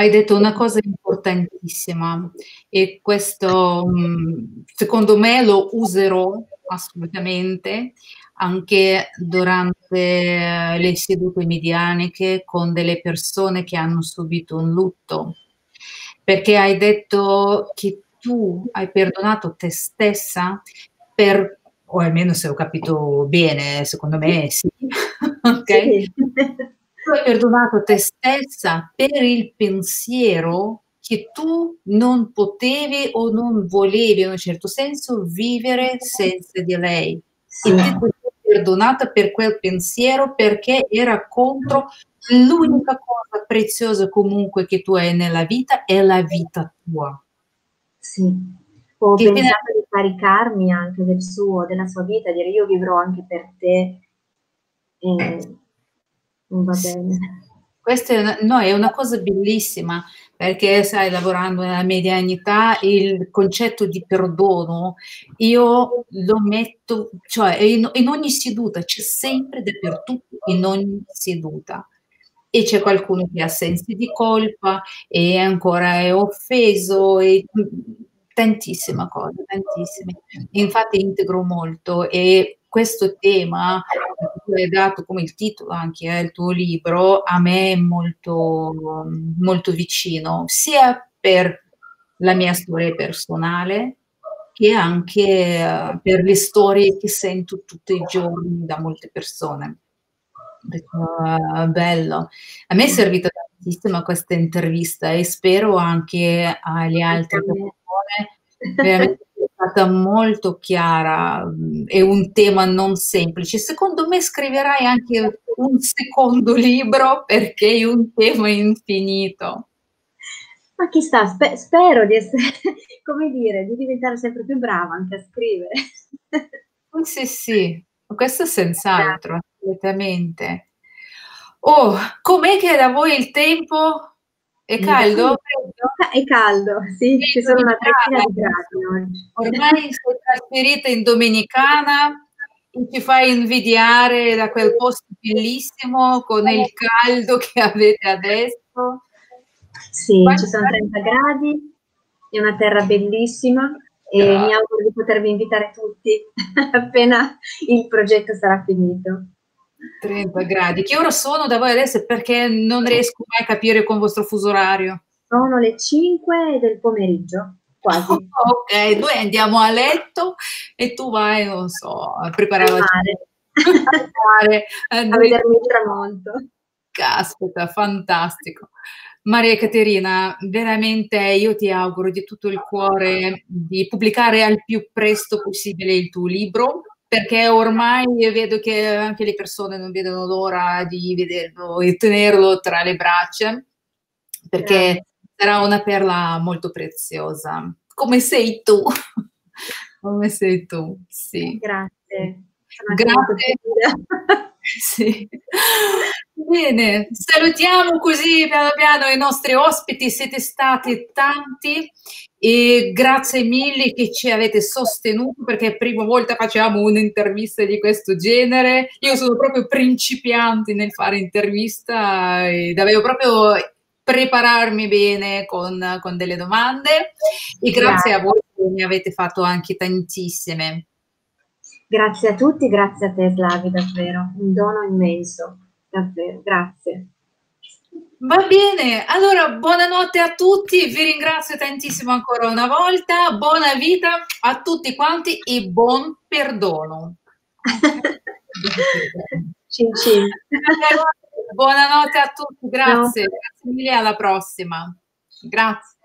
Hai detto una cosa importantissima e questo mm, secondo me lo userò assolutamente anche durante le sedute medianiche con delle persone che hanno subito un lutto, perché hai detto che tu hai perdonato te stessa per, o almeno se ho capito bene, secondo me sì, [laughs] ok? Sì. Tu hai perdonato te stessa per il pensiero che tu non potevi o non volevi in un certo senso vivere senza di lei. Sì. E ti sei perdonata per quel pensiero perché era contro l'unica cosa preziosa comunque che tu hai nella vita è la vita tua. Sì. Ho che pensato di caricarmi anche del suo, della sua vita, dire io vivrò anche per te. E va bene. Questa è una, no, è una cosa bellissima perché sai, lavorando nella medianità, il concetto di perdono io lo metto, cioè in, in ogni seduta, c'è sempre dappertutto, in ogni seduta. E c'è qualcuno che ha sensi di colpa e ancora è offeso e tantissime cose, tantissime. Infatti integro molto e questo tema che hai dato come il titolo anche eh, tuo libro a me è molto, molto vicino, sia per la mia storia personale che anche uh, per le storie che sento tutti i giorni da molte persone. Uh, bello. A me è servita tantissimo questa intervista e spero anche alle altre persone veramente è stata molto chiara, è un tema non semplice. Secondo me scriverai anche un secondo libro perché è un tema infinito. Ma chissà, spe- spero di essere, [laughs] come dire, di diventare sempre più brava anche a scrivere. Sì, sì, questo senz'altro, assolutamente. Oh, com'è che da voi il tempo? È caldo? È caldo, sì, ci sono una trentina di gradi oggi. Ormai sei trasferita in Domenicana e ci fai invidiare da quel posto bellissimo con il caldo che avete adesso. Sì, Quanti ci sono 30 gradi, è una terra bellissima e Grazie. mi auguro di potervi invitare tutti [laughs] appena il progetto sarà finito. 30 gradi. Che ora sono da voi adesso? Perché non riesco mai a capire con il vostro fuso orario. Sono le 5 del pomeriggio, quasi. [laughs] ok, noi andiamo a letto e tu vai, non so, a preparare a mare. [laughs] a, a vedermi il tramonto. Caspita, fantastico. Maria Caterina, veramente io ti auguro di tutto il cuore di pubblicare al più presto possibile il tuo libro, perché ormai vedo che anche le persone non vedono l'ora di vederlo e tenerlo tra le braccia, perché Grazie. sarà una perla molto preziosa, come sei tu. [laughs] come sei tu, sì. Grazie. Grazie. [laughs] [laughs] sì. Bene, salutiamo così piano piano i nostri ospiti, siete stati tanti e grazie mille che ci avete sostenuto perché è la prima volta facciamo un'intervista di questo genere. Io sono proprio principiante nel fare intervista e dovevo proprio prepararmi bene con, con delle domande e grazie, grazie a voi che ne avete fatto anche tantissime. Grazie a tutti, grazie a te Slavi, davvero, un dono immenso, davvero, grazie. Va bene, allora buonanotte a tutti, vi ringrazio tantissimo ancora una volta, buona vita a tutti quanti e buon perdono. [laughs] cin cin. Buonanotte a tutti, grazie, no. grazie mille, alla prossima. Grazie.